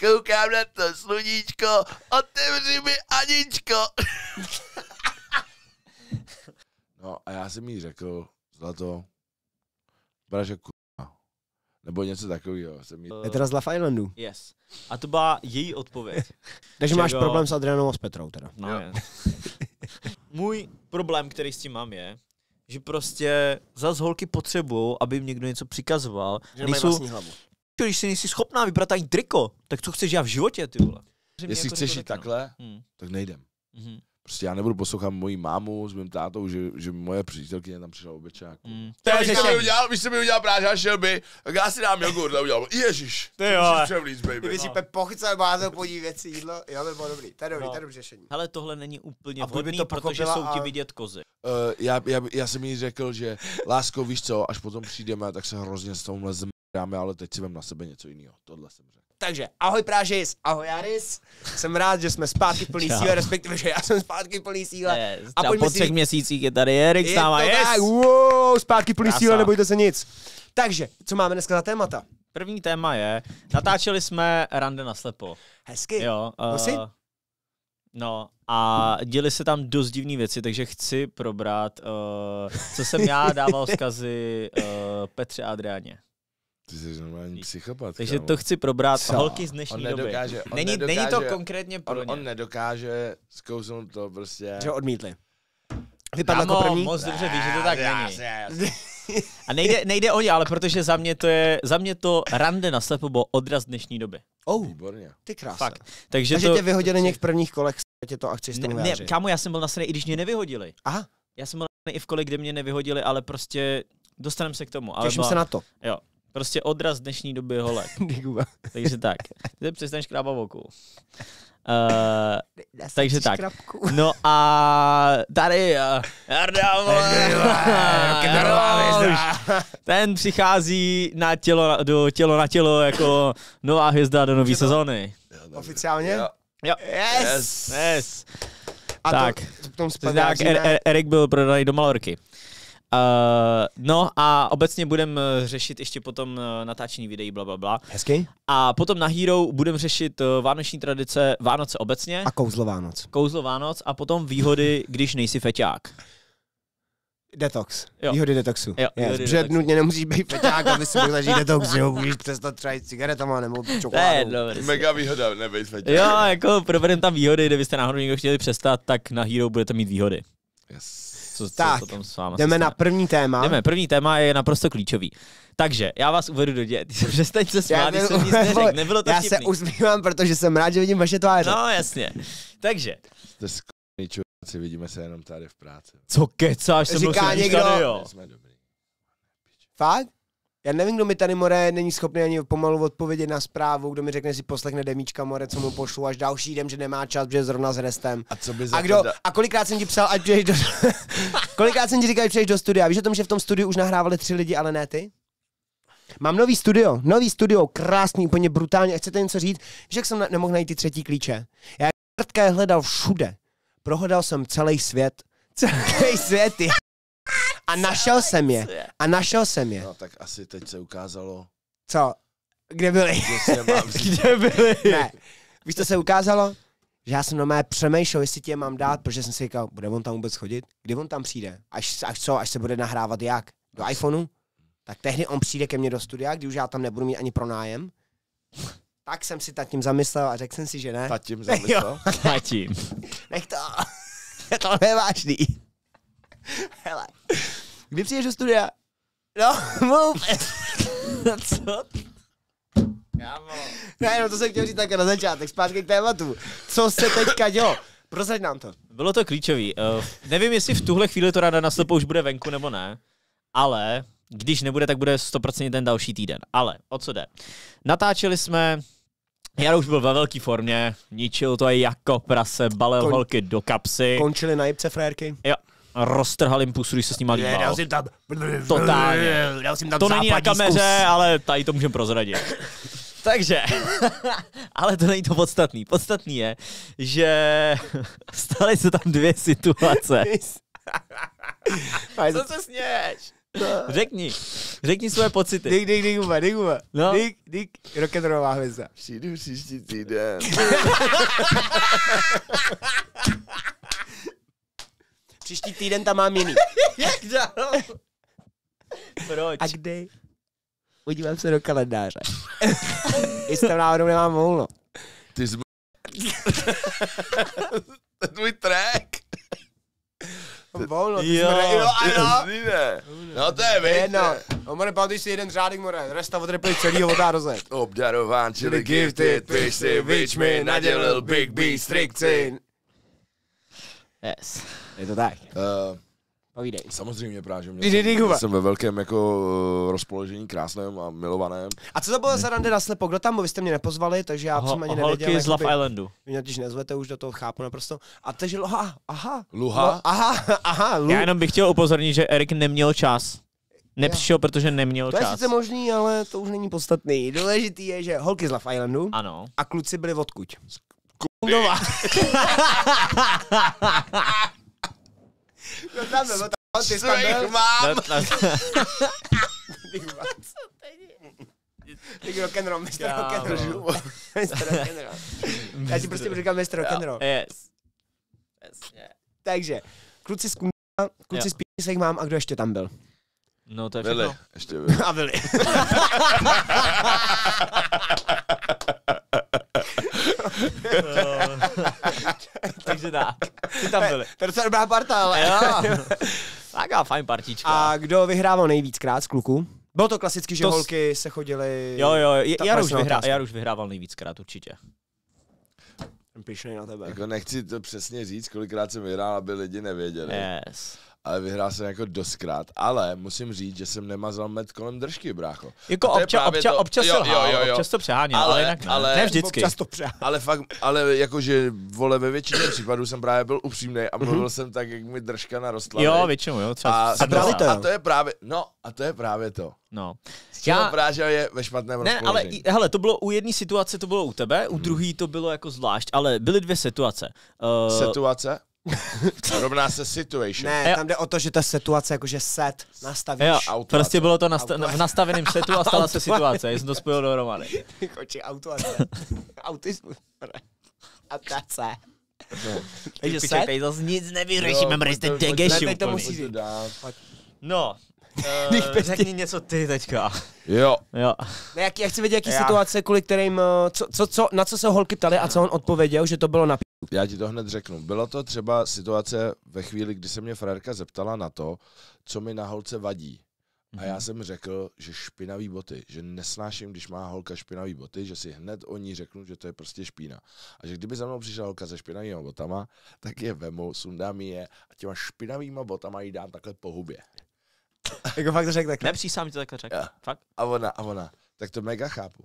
Koukám na to sluníčko, otevři mi Aničko. no a já jsem jí řekl, zlato, braže kurva. Nebo něco takového. Jsem jí... Je teda z Love Islandu. Yes. A to byla její odpověď. Takže máš problém s Adrianou a s Petrou teda. No, Jo. Můj problém, který s tím mám, je, že prostě zas holky potřebují, aby jim někdo něco přikazoval. Že mají Nejsou, vlastní hlavu. Když si nejsi schopná vybrat ani triko, tak co chceš já v životě, ty vole? Jestli jako chceš jít takhle, Hmm. tak nejdem. Mhm. Prostě já nebudu poslouchat moji mámu s mým tátou, že, že moje přítelkyně tam přišla obyčák. Hmm. To je Víš, co mi řešení. udělal, víš, co mi udělal práža šelby, tak já si dám jogurt a udělal, ježiš, Ty jo. převlíc, baby. Kdyby si Pep pochcel bázou podí věci jídlo, jo, by bylo dobrý. To je dobrý, No. to je dobrý řešení. Hele, tohle není úplně A by vhodný, to protože jsou ti a- vidět kozy. Uh, já, já, já, jsem jí řekl, že lásko, víš co, až potom přijdeme, tak se hrozně s tomhle zmráme, ale teď si vem na sebe něco jiného. Tohle jsem řekl. Takže ahoj Prážis, ahoj Jaris. Jsem rád, že jsme zpátky plný síle, respektive, že já jsem zpátky plný síle. Yes. A po si třech říct- měsících je tady Erik s náma, to yes! tak, wow, zpátky plný Krása. síle, nebojte se nic. Takže, co máme dneska za témata? První téma je, natáčeli jsme rande na slepo. Hezky. Jo. Uh, no a děli se tam dost divné věci, takže chci probrat, uh, co jsem já dával vzkazy uh, Petře a Adriáně. Ty jsi normální psychopat. Takže kámo. to chci probrat. Co? Holky z on dnešní doby. nedokáže, on Není, nedokáže, není to konkrétně pro on, ně. on nedokáže zkousnout to prostě. Že odmítli. Vypadl jako první? moc dobře víš, že to tak Já- není. já- já- A nejde, nejde o ně, ale protože za mě to je, za mě to rande na slepo bylo odraz dnešní doby. Oh, Výborně. ty krása. Fakt. Takže, Takže to, tě vyhodili někde v prvních kolech, tě to a chceš s ne, ne, kámo, já jsem byl nasraný, i když mě nevyhodili. Aha, Já jsem byl nasraný i v kole, kde mě nevyhodili, ale prostě dostaneme se k tomu. Ale těším byla- se na to. Prostě odraz dnešní doby holek. Takže tak. Ty přestaň škrábat oku. Uh, Takže tak. Škrabku. no a tady uh, Jarda, vole, Jaroš. ten přichází na tělo, do tělo na tělo jako nová hvězda do nové sezóny. Oficiálně? Jo. Jo. Yes! Yes. A Tak. To, v tom Tak er, er, Erik byl prodaný do Malorky. Uh, no a obecně budeme řešit ještě potom uh, natáčení videí, bla, bla, bla. Hezky. A potom na Hero budeme řešit vánoční tradice, Vánoce obecně, A kouzlo Vánoc. kouzlo Vánoc a potom výhody, když nejsi feťák. Detox. Jo. Výhody detoxu. Jo, yes. výhody Protože detoxu. nutně nemusíš být feťák, aby si mohl zažít detox, že jo? Můžeš přestat třeba jít cigaretama nebo je čokoládou. dobrý. Mega výhoda, nebejt feťák. Jo, jako provedeme tam výhody, kdybyste náhodou někdo chtěli přestat, tak na Hero budete mít výhody. Yes. Co, co Tak, potom s váma Jdeme se na první téma. Jdeme, první téma je naprosto klíčový. Takže, já vás uvedu do děje. Přestaň se smát, když jsem nic neřekl, nebylo to Já se vtipný. usmívám, protože jsem rád, že vidím vaše tváře. No, jasně. Takže, Jste skvělý čuráci, vidíme se jenom tady v práci. co kecáš, jsem Říká někdo- tady, jo. Jsme dobrý. Fakt? Já nevím, kdo mi tady, More, není schopný ani pomalu odpovědět na zprávu, kdo mi řekne, že si poslechne demíčka, More, co mu pošlu až další den, že nemá čas, že je zrovna s restem. A co by za A kdo, da- a kolikrát jsem ti psal, ať přijdeš do... kolikrát jsem ti říkal, přijdeš do studia. Víš o tom, že v tom studiu už nahrávali tři lidi, ale ne ty? Mám nový studio, nový studio, krásný, úplně brutálně. A chcete něco říct? Víš, jak jsem ne- nemohl najít ty třetí klíče? Já krtké hledal všude. Prohledal jsem celý svět. Celý svět, je. A našel jsem je. A našel jsem je. No tak asi teď se ukázalo, Co? Kde byli? Kde byli? ne. Víš, co se ukázalo? Že já jsem normálně přemýšlel, jestli ti je mám dát, protože jsem si říkal, bude on tam vůbec chodit? Kdy on tam přijde? Až, až co? Až se bude nahrávat jak? Do iPhoneu? Tak tehdy on přijde ke mně do studia, kdy už já tam nebudu mít ani pronájem. Tak jsem si tak tím zamyslel a řekl jsem si, že ne. Ta tím zamyslel. Platím. Nech to. to je vážný. Hele. Kdy přijdeš do studia? No, mluv. Co? Kámo. Ne, no to jsem chtěl říct tak na začátek, zpátky k tématu. Co se teďka dělo? Prosaď nám to. Bylo to klíčový. Uh, nevím, jestli v tuhle chvíli to rada na slepo už bude venku nebo ne, ale když nebude, tak bude 100% ten další týden. Ale o co jde? Natáčeli jsme, já už byl ve velké formě, ničil to jako prase, balil Kon- holky do kapsy, Končili na jibce frérky? jo, roztrhal jim pusu, když se s nima líbal. jsem tam... Totálně. Dal jsem tam To není na kameře, zkus. ale tady to můžeme prozradit. Takže, ale to není to podstatný. Podstatný je, že staly se tam dvě situace. Co se směješ? Řekni. Řekni svoje pocity. Dík, dík, dík, dík, dík, No. dík, dík, rock'n'rollová hvězda. Přijdu příští týden. Příští týden tam mám jiný. Jak dál? Proč? A kdy? Podívám se do kalendáře. Jestli tam náhodou nemám volno. Ty jsi... to je tvůj track. Volno, ty Jo. ne, jo, ano. Jasný, ne. No to je víc. Jedno. No, more, pamatuj si jeden řádek, more. Resta odrepili celýho od A do Z. Obdarován, čili gifted, piš si, vič mi, nadělil Big B strikci. Yes. Je to tak. Uh, Povídej. samozřejmě právě, že jsem, jsem ve velkém jako uh, rozpoložení krásném a milovaném. A co to bylo za rande na slepo? Kdo tam byl? Vy jste mě nepozvali, takže já jsem ani nevěděl. Holky z Love Islandu. Vy mě totiž nezvete, už do toho chápu naprosto. A takže, aha, aha. Luha? No, aha, aha, Lu. Já jenom bych chtěl upozornit, že Erik neměl čas. Nepřišel, protože neměl To je čas. sice možný, ale to už není podstatný. Důležitý je, že holky z Love Islandu Ano. a kluci byli No tam byl, tam ty jsi tam byl. mám! Ty rock'n'roll, mistr rock'n'roll. Mistr rock'n'roll. Já ti prostě říkat mistr rock'n'roll. Yes. Yes, yeah. Takže, kluci z Kundova, kluci z Písek mám a kdo ještě tam byl? No to je Byli, všechno. ještě byli. A byli. Takže tak. Ty tam byli. To je docela dobrá parta, ale. Jo. Taká fajn partička. A kdo vyhrával nejvíckrát z kluků? Bylo to klasicky, že To s- holky se chodily... Jo, jo, J- Ta Jaruš, presná vyhrá, otázka. Jaruš vyhrával nejvíckrát určitě. Pišnej na tebe. Jako nechci to přesně říct, kolikrát jsem vyhrál, aby lidi nevěděli. Yes. Ale vyhrál jsem jako doskrát. Ale musím říct, že jsem nemazal med kolem držky, brácho. Jako A obča, právě obča, to- občas jo, jo, jo, jo. občas to přeháněl, ale, Ale- jinak ne. ale- ne vždycky. Občas to přeháněl. Ale fakt, ale jakože, vole, ve většině případů jsem právě byl upřímný a mluvil jsem tak, jak mi držka narostla. Jo, většinou, jo. Třeba a, brali let. to, a to je právě, no, a to je právě to. No. Já- Práža je ve špatném Ne, ale hele, to bylo u jedné situace, to bylo u tebe, Hmm. u druhé to bylo jako zvlášť, ale byly dvě situace. Uh, Situace? Rovná se situation. Ne, tam jde o to, že ta situace, jakože set, nastavíš. jo, Automace. prostě bylo to nasta- Automace. v nastaveném setu a stala se situace, já jsem to spojil dohromady. Koči, autoace. Autismus. Atace. Takže Piček, set? tady zase nic nevyřešíme, protože jste pojď to- pojď to- degeši teď to úplně. musí dát. No, uh, řekni něco ty teďka. Jo, Jo. Ne, jak, jak chci vědět, jaký Já. situace, kvůli kterým, eh, co, co, co, na co se holky ptali a co on odpověděl, že to bylo na p... já ti to hned řeknu. Bylo to třeba situace ve chvíli, kdy se mě frérka zeptala na to, co mi na holce vadí. A Mhm. já jsem řekl, že špinavý boty, že nesnáším, když má holka špinavý boty, že si hned o ní řeknu, že to je prostě špína. A že kdyby za mnou přišla holka se špinavýma botama, tak je vemu, sundám je a těma špinavýma botama jí dám takhle po hubě. Jako fakt to řekl takhle. Nepřísám to takhle řekl. Jo. Fakt? A ona, a ona, tak to mega chápu.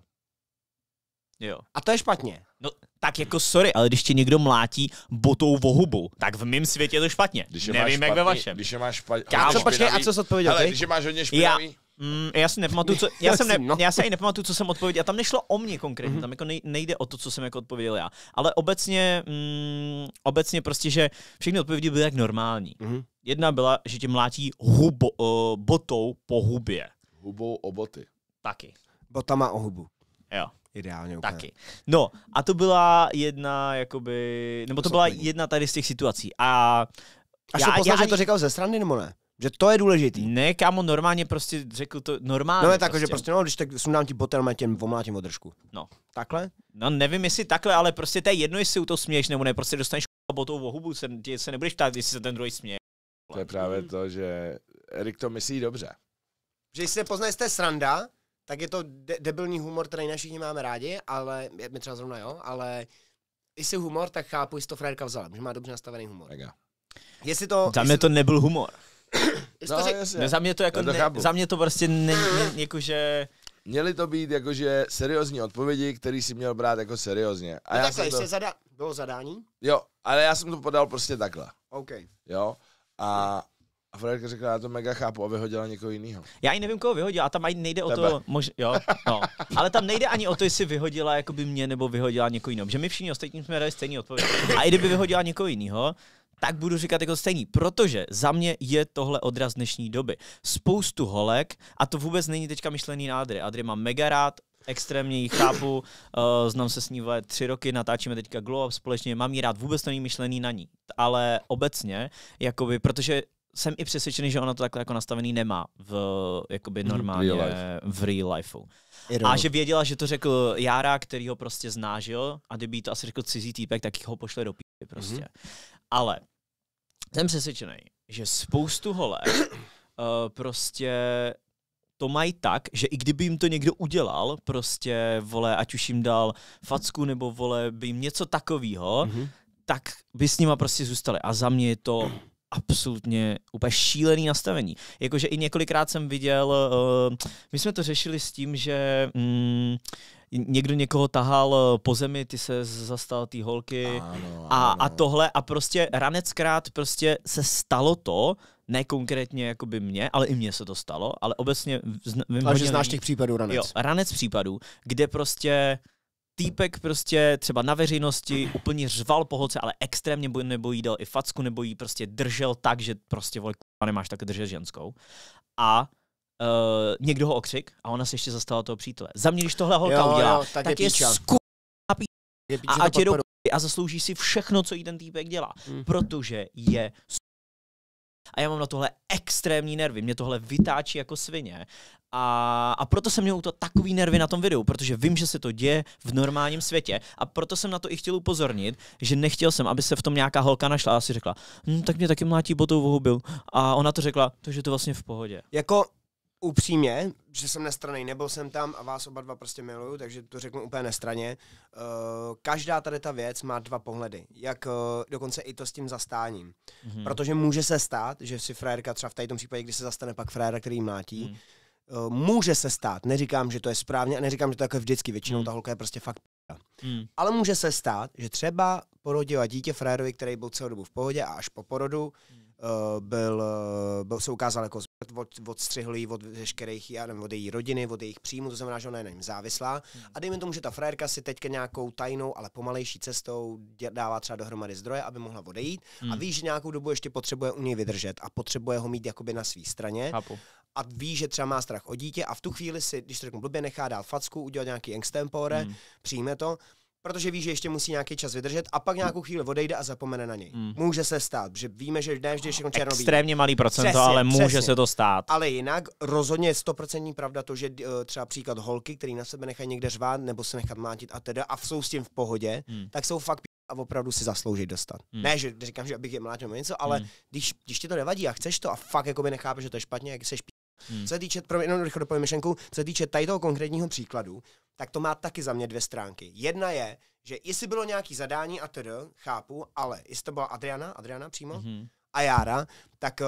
Jo. A to je špatně. No, tak jako sorry, ale když ti někdo mlátí botou v hubu, tak v mém světě je to špatně. Když je Nevím, máš jak ve vašem. Když je máš špatný, Kámo. Co, počkej, a co jsi odpověděl Ale ty? když je máš hodně špinavý, Mm, já si nepamatuju, co, já, jsem ne, no. já si ani nepamatuju, co jsem odpověděl. A tam nešlo o mě konkrétně, Mhm. tam jako nej, nejde o to, co jsem jako odpověděl já. Ale obecně, mm, obecně prostě, že všechny odpovědi byly jak normální. Mhm. Jedna byla, že tě mlátí hubo, uh, botou po hubě. hubou o boty. Taky. Botama o hubu. Jo, Ideálně úplně. taky. No, a to byla jedna, jakoby, nebo to byla Poslední. jedna tady z těch situací. A Až Já- to poslal, já že to říkal ze strany nebo ne? Že to je důležitý. ne, kámo, normálně prostě řekl to normálně. No je tak, že prostě, no, když tak sundám ti botel, a těm omlátím o držku. No. Takhle? No nevím, jestli takhle, ale prostě to je jedno, jestli u toho směješ nebo ne, prostě dostaneš botou o hubu, se, tě se nebudeš ptát, jestli se ten druhý směje. To je právě to, že Erik to myslí dobře. Že jestli se poznají z té sranda, tak je to de- debilní humor, který ne všichni máme rádi, ale my třeba zrovna jo, ale jestli humor, tak chápu, jestli to frérka vzala, že má dobře nastavený humor. Mega. Jestli to... Za mě jestli, to nebyl humor. To řek, No, jasně. Ne, za mě to jako to ne, za mě to prostě ne, ne, jakože... Měly to být jakože seriózní odpovědi, který si měl brát jako seriózně. A no já takhle, jsem to, zada- bylo zadání? jo, ale já jsem to podal prostě takhle, OK. jo. A, a Frederika řekla, já to mega chápu a vyhodila někoho jiného. Já i nevím, koho vyhodila, a tam ani nejde o Tebe. to, mož, jo, no. Ale tam nejde ani o to, jestli vyhodila jakoby mě nebo vyhodila někoho jiného. Že my všichni ostatní jsme dali stejný odpověď. A i kdyby vyhodila někoho jiného, tak budu říkat jako stejný, protože za mě je tohle odraz dnešní doby. Spoustu holek, a to vůbec není teďka myšlený na Adry. Adry mám mega rád, extrémně ji chápu, uh, znám se s ní vole tři roky, natáčíme teďka Glow Up společně, mám ji rád, vůbec to není myšlený na ní. Ale obecně, jakoby, protože jsem i přesvědčený, že ona to takhle jako nastavený nemá v jakoby normálně real life. v real lifeu. A že věděla, že to řekl Jára, který ho prostě zná, že jo? A kdyby to asi řekl cizí týpek, tak ho pošle do píky prostě. Mm-hmm. Ale jsem přesvědčený, že spoustu holek uh, prostě to mají tak, že i kdyby jim to někdo udělal, prostě, vole, ať už jim dal facku, nebo vole, by jim něco takového, Mhm. tak by s nima prostě zůstali. A za mě je to absolutně úplně šílený nastavení. Jakože i několikrát jsem viděl, uh, my jsme to řešili s tím, že mm, někdo někoho tahal eh, po zemi, ty se zastal té holky Ano, a, ano. a tohle a prostě raneckrát prostě se stalo to, ne konkrétně jakoby mě, ale i mně se to stalo, ale obecně vím Ale že znáš těch případů ranec. Jo, ranec případů, kde prostě týpek prostě třeba na veřejnosti úplně řval po holce, ale extrémně nebo jí dal i facku, nebo jí prostě držel tak, že prostě vole, nemáš tak držet ženskou. A uh, někdo ho okřik a ona se ještě zastala toho přítele. Za mě, když tohle holka Jo, udělá, jo, tak tak, je je sku... Je a, a podporu. a zaslouží si všechno, co jí ten týpek dělá. Mm. Protože je a já mám na tohle extrémní nervy, mě tohle vytáčí jako svině. A, a proto jsem měl u to takový nervy na tom videu, protože vím, že se to děje v normálním světě a proto jsem na to i chtěl upozornit, že nechtěl jsem, aby se v tom nějaká holka našla a si řekla, hm, tak mě taky mlátí botou vohubil. A ona to řekla, takže to vlastně v pohodě. Jako upřímně, že jsem nestraný, nebyl jsem tam a vás oba dva prostě miluju, takže to řeknu úplně nestraně. Uh, každá tady ta věc má dva pohledy, jak uh, dokonce i to s tím zastáním. Mhm. Hmm. Protože může se stát, že si frérka třeba v tady tom případě, kdy se zastane pak fréra, který mlátí, uh, může se stát, neříkám, že to je správně a neříkám, že to je jako vždycky, většinou Hmm. ta holka je prostě fakt Mm. ale může se stát, že třeba porodila dítě frérovi, který byl celou dobu v pohodě a až po porodu uh, byl, uh, byl, se ukázal jako zmrt, od, odstřihl jí od veškerých, já nevím, od její rodiny, od jejich příjmů, to znamená, že ona je na něm závislá. A dejme tomu, že ta frérka si teďka nějakou tajnou, ale pomalejší cestou dává třeba dohromady zdroje, aby mohla odejít a ví, že nějakou dobu ještě potřebuje u něj vydržet a potřebuje ho mít jakoby na své straně Chápu. a ví, že třeba má strach o dítě a v tu chvíli si, když to řeknu blbě, nechá dát facku, udělat nějaký extempore, Mm. přijme to, protože ví, že ještě musí nějaký čas vydržet a pak nějakou chvíli odejde a zapomene na něj. Mm. Může se stát, že víme, že ne vždy je všechno černobílé. Extrémně malý procento, Přesně, ale může přesně. se to stát. Ale jinak rozhodně je stoprocentní pravda to, že uh, třeba příklad holky, který na sebe nechají někde řvát nebo se nechat mlátit a teda a jsou s tím v pohodě, Hmm. tak jsou fakt a opravdu si zaslouží dostat. Hmm. Ne, že říkám, že abych je mlátil něco, ale Hmm. když, když ti to nevadí a chceš to a fakt jakoby nechápeš, že to je špatně, jak seš Hmm. co se týče, pro jenom rychle dopovím myšlenku, co se týče tady toho konkrétního příkladu, tak to má taky za mě dvě stránky. Jedna je, že jestli bylo nějaký zadání a tedy, chápu, ale jestli to byla Adriana, Adriana přímo, Mhm. a Jára, tak uh,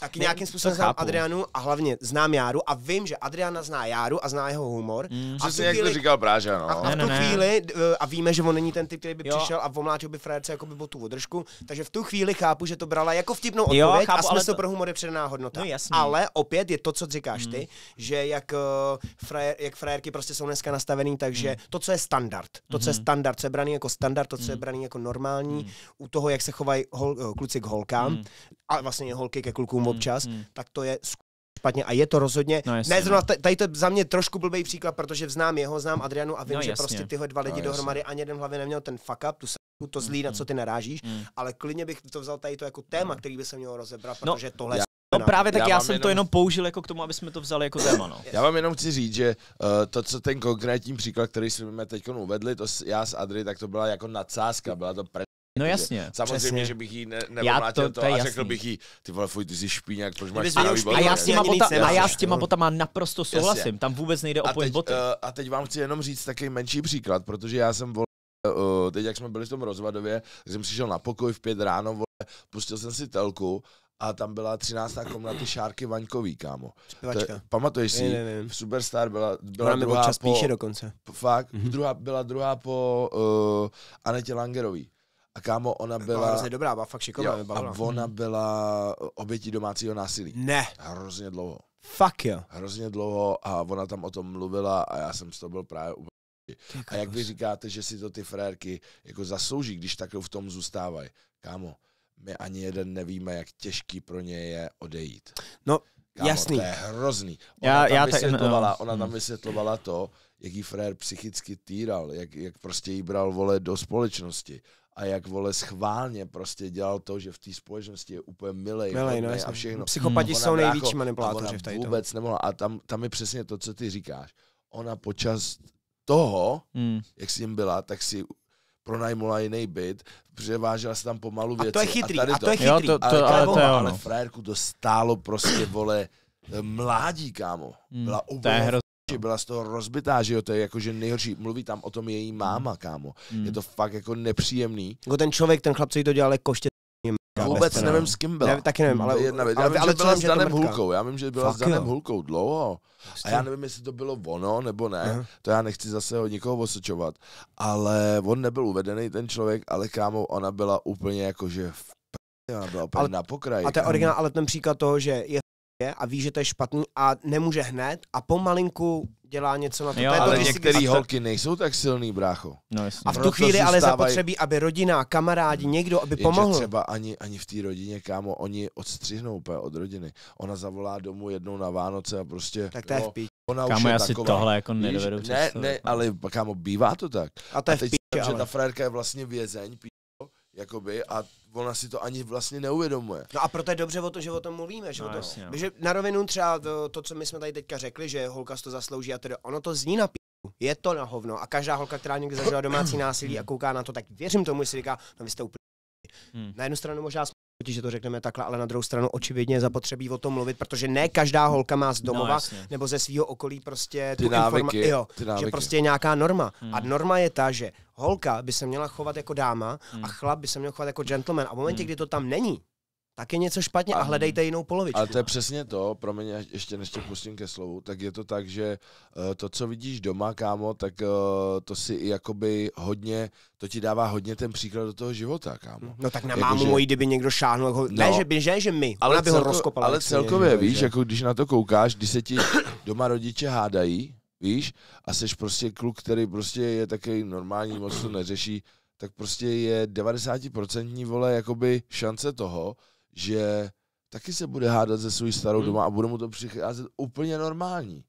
taky Ne, nějakým způsobem znám chápu. Adrianu a hlavně znám Járu a vím, že Adriana zná Járu a zná jeho humor. Mm. A Přesně tu jak to říkal Bráža, no. A, a Ne, v tu ne. chvíli, uh, a víme, že on není ten typ, který by Jo. přišel a omlátil by frérce jako by tu održku, takže v tu chvíli chápu, že to brala jako vtipnou Jo, odpověď chápu, a smysl to- pro humor je předaná hodnota. No jasný. ale opět je to, co říkáš Mm. ty, že jak, uh, frajer, jak frérky prostě jsou dneska nastavený, takže Mm. to, co je standard, to, co je Mhm. standard, co je braný jako standard, to, co je Mm. braný jako normální, Mm. u toho, jak se chovají hol, uh, kluci k holkám, Mm. a vlastně holky ke klukům občas, Mm. tak to je špatně a je to rozhodně, No jasně, ne zrovna, no. tady to je za mě trošku blbý příklad, protože znám jeho, znám Adrianu a vím, No že prostě tyhle dva lidi No jasně. dohromady ani jeden v hlavě neměl ten fuck up, tu s- to zlý, na co ty narážíš, Mm. ale klidně bych to vzal tady to jako téma, který by se mělo rozebrat, No, protože tohle já- No právě tak Já já, jsem to jenom- jenom použil jako k tomu, aby jsme to vzali jako téma, no. Já vám jenom chci říct, že uh, to, co ten konkrétní příklad, který jsme teď uvedli, to s, já s Adry, tak to byla jako nadsázka, byla to pre... No jasně. Samozřejmě, Přesně. že bych jí ne, Já nevomlátil to- to, to a jasný. řekl bych jí, ty vole, fuj, ty jsi špíňák, proč máš špinavý? A já, s těma bota, a já s těma jo. botama naprosto souhlasím. Jasně. Tam vůbec nejde o point boty. uh, a teď vám chci jenom říct takový menší příklad, protože já jsem vol, uh, teď jak jsme byli v tom rozvadově, tak jsem přišel na pokoj v pět ráno, vole, pustil jsem si telku a tam byla 13. komnaty Šárky Vaňkový, kámo. To pamatuješ si? Ne, ne, ne. V Superstar byla, byla Ona druhá občas po, píše dokonce. fakt, Mhm. druhá, byla druhá po uh, Anetě Langerový. A kámo, ona Byla byla, hrozně dobrá, byla fakt šikovná, jo, a ona byla obětí domácího násilí. Ne, Hrozně dlouho. fuck jo. Hrozně dlouho a ona tam o tom mluvila a já jsem z toho byl právě úplně A jak vy říkáte, že si to ty frérky jako zaslouží, když takhle v tom zůstávají. Kámo, my ani jeden nevíme, jak těžký pro ně je odejít. No, Kámo, jasný. To je hrozný. Ona Já- tam já tak- vysvětlovala, no. ona tam Hmm. vysvětlovala to, jak jí frér psychicky týral, jak, jak prostě jí bral vole do společnosti a jak vole schválně prostě dělal to, že v té společnosti je úplně milej, Milej, no, a všechno. Psychopati Ona, jsou největší a manipulátoři v tady vůbec nemohla. A tam, tam je přesně to, co ty říkáš. Ona počas toho, Hmm. jak s ním byla, tak si pronajmula jiný byt, převážela se tam pomalu A věci. to je chytrý, tady a to je Jo, chytrý. to, to, ale, ale to je ale ono. frajerku to stálo prostě, vole, mládí, kámo. Hmm. Byla To je že byla z toho rozbitá, že jo, to je jakože nejhorší. Mluví tam o tom její máma, kámo. Hmm. Je to fakt jako nepříjemný. Jako ten člověk, ten chlap, co jí to dělal, koště. Vůbec nevím, s kým byla. Ne, taky nevím, ale, je jedna věc. Já ale, vím, ale že byla s Danem. Hulkou. Já vím, že byla Fakt s Danem jo. Hulkou dlouho. A já nevím, jestli to bylo ono nebo ne. Aha. To já nechci zase od nikoho osočovat. Ale on nebyl uvedený, ten člověk, ale kámo, ona byla úplně jakože v p***, byla úplně Ale- na pokraji. A to je kámo. originál, ale ten příklad toho, že je je a ví, že to je špatný a nemůže hned a pomalinku dělá něco na to. Jo, to je ale si- některé to- holky nejsou tak silný, brácho. No, jasně. a v tu proto chvíli ale zůstávají- zapotřebí, aby rodina, kamarádi, někdo, aby Jenže pomohl. třeba ani, ani v té rodině, kámo, oni odstřihnou úplně od rodiny. Ona zavolá domů jednou na Vánoce a prostě... Tak to je v píči. ona už Kámo, je já si taková. tohle jako Víš? nedovedu Ne, ne, no. ale kámo, bývá to tak. A to je A v teď píči, že ale. ta frérka je vlastně vězeň, píčo, jakoby, a ona si to ani vlastně neuvědomuje. No a proto je dobře o to, že o tom mluvíme. Že, No, o tom, jasně, no. že na rovinu třeba to, to, co my jsme tady teďka řekli, že holka si to zaslouží a tedy ono to zní na p***u. Je to na hovno. A každá holka, která někdy zažila domácí násilí a kouká na to, tak věřím tomu, že si říká, no vy jste úplně Hmm. Na jednu stranu možná že to řekneme takhle, ale na druhou stranu očividně je zapotřebí o tom mluvit, protože ne každá holka má z No, domova jasně. nebo ze svého okolí prostě Ty tu návyky, informa- jo, ty návyky. že prostě je nějaká norma. Hmm. A norma je ta, že holka by se měla chovat jako dáma Hmm. a chlap by se měl chovat jako gentleman. A v momentě, Hmm. kdy to tam není, tak je něco špatně a, A- hledejte jinou polovičku. Ale to je přesně to, promiň, já ještě než tě pustím ke slovu, tak je to tak, že uh, to, co vidíš doma, kámo, tak uh, to si jakoby hodně, to ti dává hodně ten příklad do toho života, kámo. No tak na Jako, mámu že- mojí, kdyby někdo šáhnul, ho, ne, No. že by, že, že my, ale ona by ho celko- rozkopala. ale celkově, někdo, víš, že- jako když na to koukáš, když se ti doma rodiče hádají, víš, a jsi prostě kluk, který prostě je takový normální, moc to neřeší, tak prostě je 90% vole jakoby šance toho, že taky se bude hádat se svou starou Hmm. doma a bude mu to přicházet úplně normální.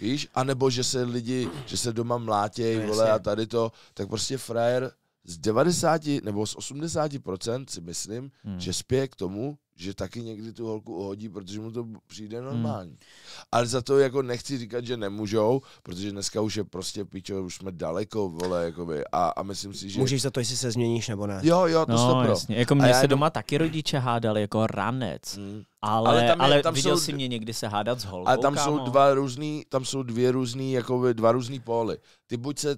Víš? A nebo že se lidi, že se doma mlátějí, No, vole, a tady to, tak prostě frajer z 90 nebo z 80% si myslím, Hmm. že spěje k tomu, že taky někdy tu holku uhodí, protože mu to přijde normální. Hmm. Ale za to jako nechci říkat, že nemůžou, protože dneska už je prostě pičo, už jsme daleko, vole, jakoby, a, a myslím si, že... Můžeš za to, jestli se změníš nebo ne. Jo, jo, to No, stopro. jasně. Jako A mě já se jenom- doma taky rodiče hádali jako ranec. Hmm. Ale, Ale tam je- ale tam viděl jsou jsi d- mě někdy se hádat s holkou, Ale tam kámo? jsou dva různý, tam jsou dvě různý, jakoby dva různý póly. Ty buď se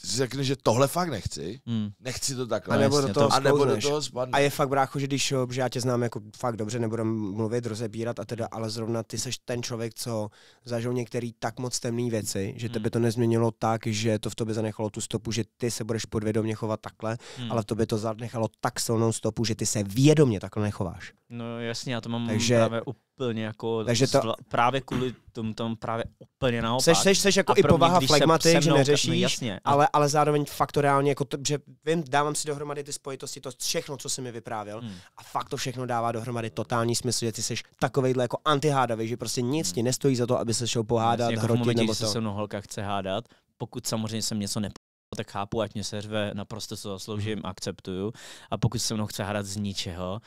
ty si řekneš, že tohle fakt nechci, Hmm. nechci to takhle. A nebo jasně, do toho to- a nebo do toho spadne. A je fakt brácho, že když, jo, že já tě znám jako fakt dobře, nebudem mluvit, rozebírat a teda, ale zrovna ty seš ten člověk, co zažil některý tak moc temné věci, že Hmm. tebe to nezměnilo tak, že to v tobě zanechalo tu stopu, že ty se budeš podvědomě chovat takhle, Hmm. ale v tobě to zanechalo tak silnou stopu, že ty se vědomě takhle nechováš. No jasně, já to mám Takže- právě úplně jako, takže to- zvla, právě kvůli tomu tam právě úplně naopak. Seš, seš, seš jako A i povaha se flegmatik, se že neřešíš, No jasně. Ale, ale zároveň faktoriálně, jako to, že vím, dávám si dohromady ty spojitosti, to všechno, co jsi mi vyprávěl, Hmm. a fakt to všechno dává dohromady totální smysl, že ty jsi takovejhle jako antihádavý, že prostě nic ti nestojí za to, aby se šel pohádat, jasně, jako v hrotit momentě, nebo se to. se mnou holka chce hádat, pokud samozřejmě jsem něco nepo tak chápu, ať mě se řve, naprosto to zasloužím, Mhm. akceptuju. A pokud se mnou chce hádat z ničeho,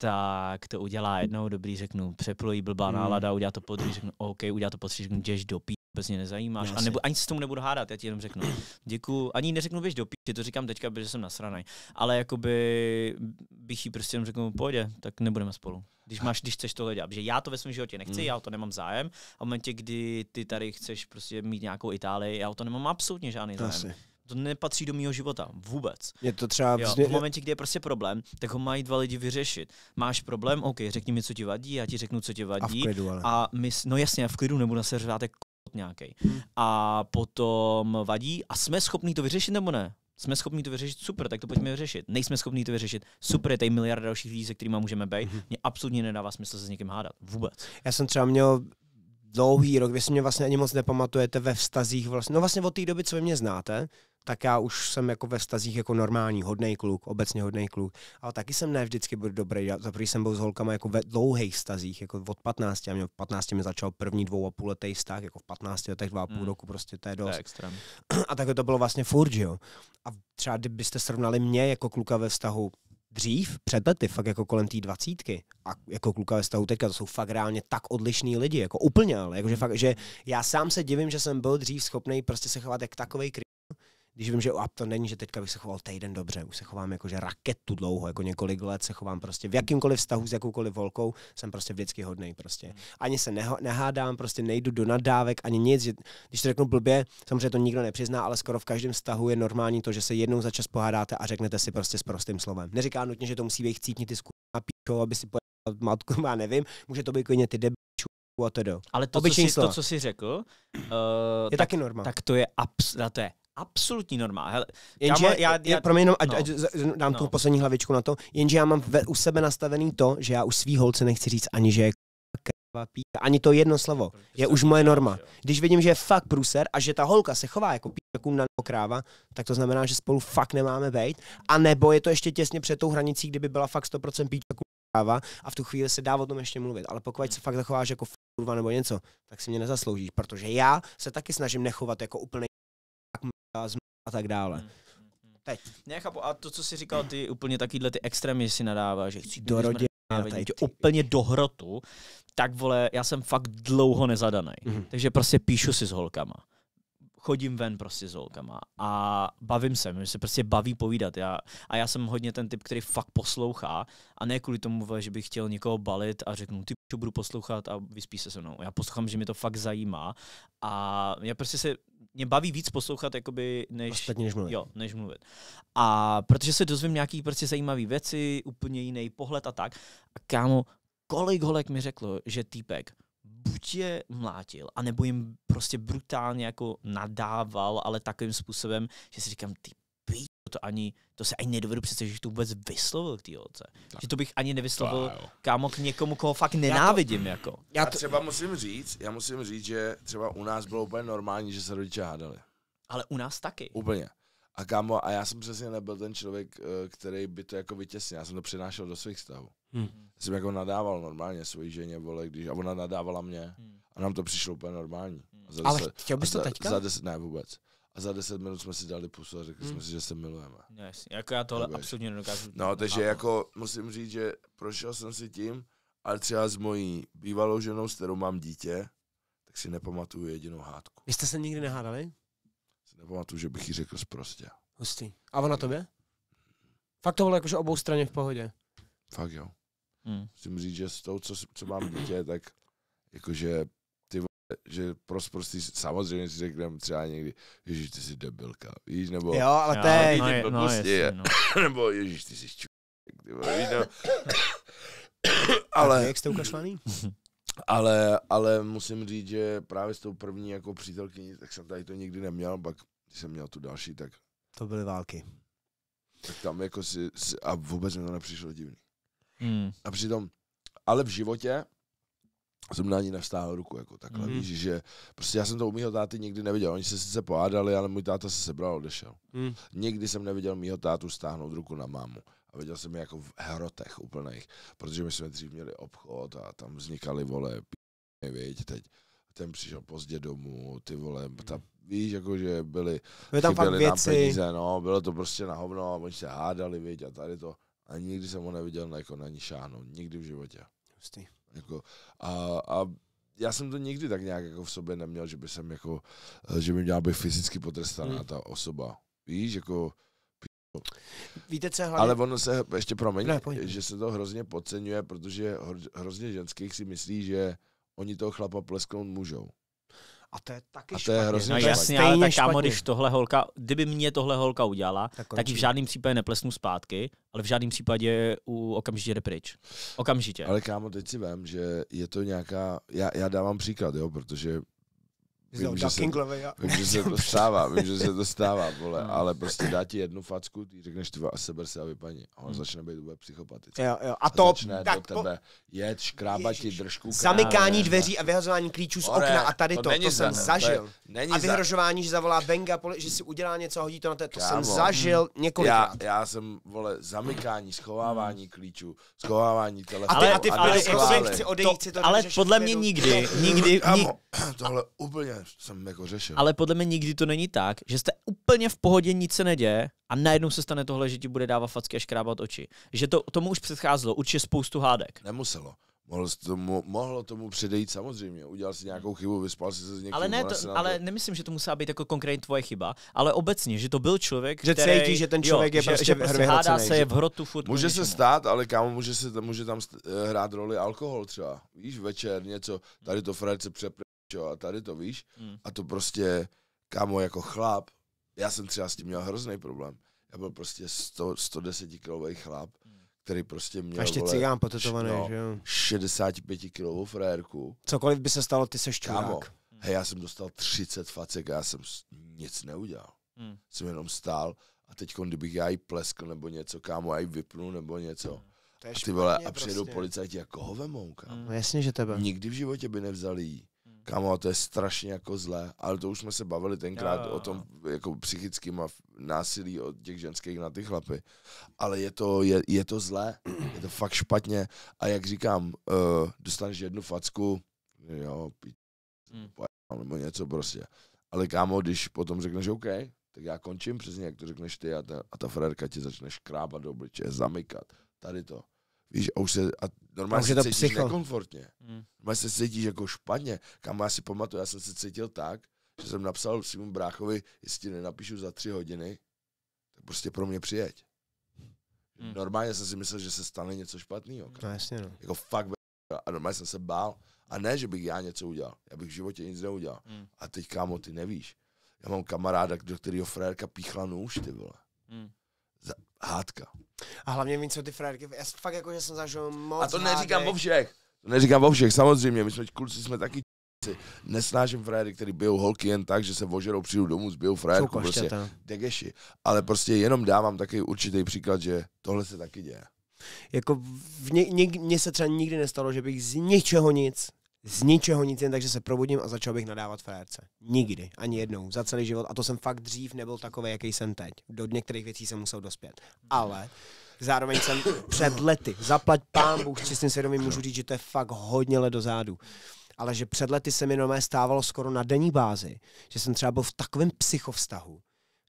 tak to udělá jednou, dobrý, řeknu, přeplují blbá Hmm. nálada, udělá to po druhý, řeknu, OK, udělá to po třetí, řeknu, jdeš do pí, vůbec mě nezajímáš. No, a nebo ani se s tomu nebudu hádat, já ti jenom řeknu, děkuju, ani neřeknu, běž do pí, to říkám teďka, protože jsem nasranej. Ale jakoby bych jí prostě jenom řeknu, pojď, tak nebudeme spolu. Když máš, když chceš tohle dělat, protože já to ve svém životě nechci, Hmm. já o to nemám zájem. A v momentě, kdy ty tady chceš prostě mít nějakou Itálii, já o to nemám absolutně žádný zájem. Asi. To nepatří do mého života, vůbec. Je to třeba... Jo, vzně- v momentě, kdy je prostě problém, tak ho mají dva lidi vyřešit. Máš problém, OK, řekni mi, co ti vadí, já ti řeknu, co ti a v vadí. klidu, ale. A my, no jasně, v klidu nebudu se řvát jak kot nějaký. Hmm. A potom vadí a jsme schopní to vyřešit nebo ne? Jsme schopní to vyřešit, super, tak to pojďme vyřešit. Nejsme schopní to vyřešit, super, je tady miliarda dalších lidí, se kterými můžeme být. Mhm. Mně absolutně nedává smysl se s někým hádat. Vůbec. Já jsem třeba měl dlouhý rok, vy si mě vlastně ani moc nepamatujete ve vztazích vlastně, no vlastně od té doby, co vy mě znáte, tak já už jsem jako ve vztazích jako normální, hodný kluk, obecně hodný kluk. Ale taky jsem ne vždycky byl dobrý. Já za prvý jsem byl s holkama jako ve dlouhých vztazích, jako od 15. Já měl v 15 mi začal první dvou a půl letý vztah, jako v 15 letech dva a půl Hmm. roku, prostě to je To je dost. extrém. A takhle to bylo vlastně furt, že jo. A třeba kdybyste srovnali mě jako kluka ve vztahu dřív, před lety, fakt jako kolem té dvacítky a jako kluka ve vztahu teďka, to jsou fakt reálně tak odlišní lidi, jako úplně, ale jakože fakt, že já sám se divím, že jsem byl dřív schopný prostě se chovat jak takovej když vím, že a to není, že teďka bych se choval týden dobře, už se chovám jako, že raketu dlouho, jako několik let se chovám prostě v jakýmkoliv vztahu s jakoukoliv volkou, jsem prostě vždycky hodnej prostě. Ani se neho, nehádám, prostě nejdu do nadávek, ani nic, že, když to řeknu blbě, samozřejmě to nikdo nepřizná, ale skoro v každém vztahu je normální to, že se jednou za čas pohádáte a řeknete si prostě s prostým slovem. Neříká nutně, že to musí být chcípni ty skurva píčo, aby si pojel matku, já nevím, může to být klidně ty debičů a tedy. Ale to, co jsi, to, co jsi řekl, uh, Je tak, taky norma. tak to je, abs, to je absolutní norma. Hele, Jenže, Kámo, já, já- já, promiň, jenom, ať, no. ať, z- dám No. tu poslední hlavičku na to, jenže já mám ve, u sebe nastavený to, že já už svý holce nechci říct ani, že je krava píka, ani to jedno slovo. Je už moje norma. Když vidím, že je fakt průser a že ta holka se chová jako píčakům na kráva, tak to znamená, že spolu fakt nemáme být. A nebo je to ještě těsně před tou hranicí, kdyby byla fakt 100% píčakům kráva a v tu chvíli se dá o tom ještě mluvit. Ale pokud se fakt zachováš jako kurva nebo něco, tak si mě nezasloužíš, protože já se taky snažím nechovat jako úplný a tak dále. Teď. Nechápu, a to, co jsi říkal, ty úplně takovýhle ty extrémy, si nadává, že chci Do rodiny, tě úplně do hrotu, tak vole, já jsem fakt dlouho nezadaný. Mhm. Takže prostě píšu si s holkama. Chodím ven prostě s holkama a bavím se, mě se prostě baví povídat. Já, a já jsem hodně ten typ, který fakt poslouchá a ne kvůli tomu, že bych chtěl někoho balit a řeknu, ty budu poslouchat a vyspí se se mnou. Já poslouchám, že mě to fakt zajímá a já prostě se, mě baví víc poslouchat, jakoby, než, Ostatní než mluvit. Jo, než mluvit. A protože se dozvím nějaký prostě zajímavé věci, úplně jiný pohled a tak. A kámo, kolik holek mi řeklo, že týpek buď je mlátil, anebo jim prostě brutálně jako nadával, ale takovým způsobem, že si říkám, ty to ani, to se ani nedovedu představit, že to vůbec vyslovil k té holce. Že to bych ani nevyslovil, kámo, k někomu, koho fakt nenávidím, jako. Já Já to, třeba musím říct, já musím říct, že třeba u nás bylo úplně normální, že se rodiče hádali. Ale u nás taky. Úplně. A kámo, a já jsem přesně nebyl ten člověk, eh, který by to jako vytěsnil. Já jsem to přinášel do svých stavů. Hmm. Já jsem jako nadával normálně svojí ženě, vole, když, a ona nadávala mě. Hmm. A nám to přišlo úplně normální. A za ale deset- chtěl bys to za, teďka? Za deset, ne vůbec. A za deset minut jsme si dali pusu a řekli Hmm. jsme si, že se milujeme. No, jasně. Jako já tohle Vůbec. absolutně nedokážu. No, takže jako musím říct, že prošel jsem si tím, ale třeba s mojí bývalou ženou, s kterou mám dítě, tak si nepamatuju jedinou hádku. Vy jste se nikdy nehádali? Si nepamatuju, že bych jí řekl prostě. Hustý. A ona tobě? Fakt to bylo jakože obou straně v pohodě. Fakt jo. Hmm. Musím říct, že s tou, co, co mám dítě, tak jakože že prostě, prostě samozřejmě si řekneme třeba někdy, ježíš, ty jsi debilka, víš, nebo, Jo, ale Jo, teď. no, je, no, blbosti jasně, je. no. nebo ježíš, ty jsi vole, víš, no. Ale... ale, Jak jste ukašlaný? ale, ale musím říct, že právě s tou první jako přítelkyní, tak jsem tady to nikdy neměl, pak když jsem měl tu další, tak, To byly války. tak tam jako si, si, a vůbec mi to nepřišlo divný. Hmm. A přitom, ale v životě jsem na ní nevstáhl ruku, jako takhle, mm. víš, že prostě já jsem to u mýho táty nikdy neviděl. Oni se sice pohádali, ale můj táta se sebral a odešel. Hmm. Nikdy jsem neviděl mýho tátu stáhnout ruku na mámu. A viděl jsem je jako v hrotech úplných, protože my jsme dřív měli obchod a tam vznikaly vole, p***y, viď, teď ten přišel pozdě domů, ty vole, ta, víš, jako že byly, Byly tam fakt věci. peníze, no, bylo to prostě na hovno a oni se hádali, viď, a tady to. A nikdy jsem ho neviděl jako na ní šáhnout, nikdy v životě. Hustý. Jako, a, a já jsem to nikdy tak nějak jako v sobě neměl, že by jsem jako, že by měla být fyzicky potrestaná Hmm. ta osoba. Víš, jako, Víte, co hlavně? ale ono se, ještě promiň, Ne, pojď. že se to hrozně podceňuje, protože hro- hrozně ženských si myslí, že oni toho chlapa plesknout můžou. A to je taky A to je špatně. hrozně No To je jasně, stejně ale tak kámo, když tohle holka, kdyby mě tohle holka udělala, Tak tak ji v žádném případě neplesnu zpátky, ale v žádném případě u okamžitě jde pryč. Okamžitě. Ale kámo, teď si vím, že je to nějaká, já, já dávám příklad, jo, protože Vím, že se- jo. Vím, že se to stává, vím, že se to stává, vole, ale prostě dá ti jednu facku, ty řekneš ty a seber se a vypadni. A on začne být úplně psychopatický. Jo, jo. A A to, začne do tak, po, tebe jet, škrábat ti držku. zamykání kámen. dveří a vyhazování klíčů z Ore, okna a tady to to, to, jsem za- to je- zažil. Není A za- vyhrožování, že zavolá Benga, že si udělá něco a hodí to na to, to jsem Kámo. zažil já, několikrát. já jsem, vole, zamykání, schovávání klíčů, schovávání A telefonu. ty, Ale- a ty ale jako chci odejít, to ale řešit podle mě nikdy, nikdy, tohle úplně jsem jako řešil. ale podle mě nikdy to není tak, že jste úplně v pohodě, nic se neděje a najednou se stane tohle, že ti bude dávat facky a škrábat oči. Že to, tomu už předcházelo určitě spoustu hádek. Nemuselo. Mohlo tomu, mohlo tomu předejít samozřejmě. Udělal si nějakou chybu, vyspal si se s někým. Ale, ne, se to, ale nemyslím, že to musela být jako konkrétně tvoje chyba, ale obecně, že to byl člověk, Že který, cítí, že ten člověk jo, je že, prostě že prostě hádá se, je v hrotu furt. Může se stát, ale kámo, může, se, může tam eh, hrát roli alkohol třeba. Víš, večer něco, tady to frajce přepre, čo, a tady to víš. Hmm. A to prostě, kámo, jako chlap, já jsem třeba s tím měl hrozný problém. Já byl prostě 100, 110 kilový chlap, který prostě měl A ještě vole, cigán potetovaný, no, že jo. 65 kilovou frérku. Cokoliv by se stalo, ty seš Kámo, čurák. hej, já jsem dostal 30 facek a já jsem nic neudělal. Hmm. Jsem jenom stál a teď, kdybych já jí pleskl nebo něco, kámo, já jí vypnu nebo něco. To je A ty vole, a přijedou prostě. policajti a koho vemou, kámo? Hmm. No jasně, že tebe. Nikdy v životě by nevzali jí. Kámo, to je strašně jako zlé, ale to už jsme se bavili tenkrát Jo, jo, o tom jako f- násilí od těch ženských na ty chlapy. Ale je to, je, je to zlé, je to fakt špatně a jak říkám, uh, dostaneš jednu facku, jo, pí, Hmm. nebo něco prostě. Ale kámo, když potom řekneš OK, tak já končím přesně, jak to řekneš ty a ta, a ta frérka ti začne škrábat do obličeje, zamykat, tady to. Víš, a už se, a normálně už se je to cítíš psycho. nekomfortně. Hmm. Normálně se cítíš jako špatně. Kam já si pamatuju, já jsem se cítil tak, že jsem napsal svým bráchovi, jestli ti nenapíšu za tři hodiny, tak prostě pro mě přijeď. Hmm. Normálně jsem si myslel, že se stane něco špatného. No jasně, no. Jako fakt. A normálně jsem se bál. A ne, že bych já něco udělal. Já bych v životě nic neudělal. Hmm. A teď, kámo, ty nevíš. Já mám kamaráda, do kterého frérka píchla nůž, ty vole. Hmm. Hádka. A hlavně vím, co ty frérky, já fakt jako, že jsem zažil moc A to neříkám hádek. o všech. To neříkám o všech, samozřejmě. My jsme kluci jsme taky č***ci. Nesnáším frajery, který bijou holky jen tak, že se vožerou, přijdu domů, zbijou frajerku, prostě degeši. Ale prostě jenom dávám taky určitý příklad, že tohle se taky děje. Jako v ně, ně, mně se třeba nikdy nestalo, že bych z ničeho nic, z ničeho nic, jen takže se probudím a začal bych nadávat frérce. Nikdy, ani jednou, za celý život. A to jsem fakt dřív nebyl takový, jaký jsem teď. Do některých věcí jsem musel dospět. Ale zároveň jsem před lety, zaplať pán Bůh, s čistým svědomím můžu říct, že to je fakt hodně let dozadu. Ale že před lety se mi normálně stávalo skoro na denní bázi, že jsem třeba byl v takovém psychovztahu,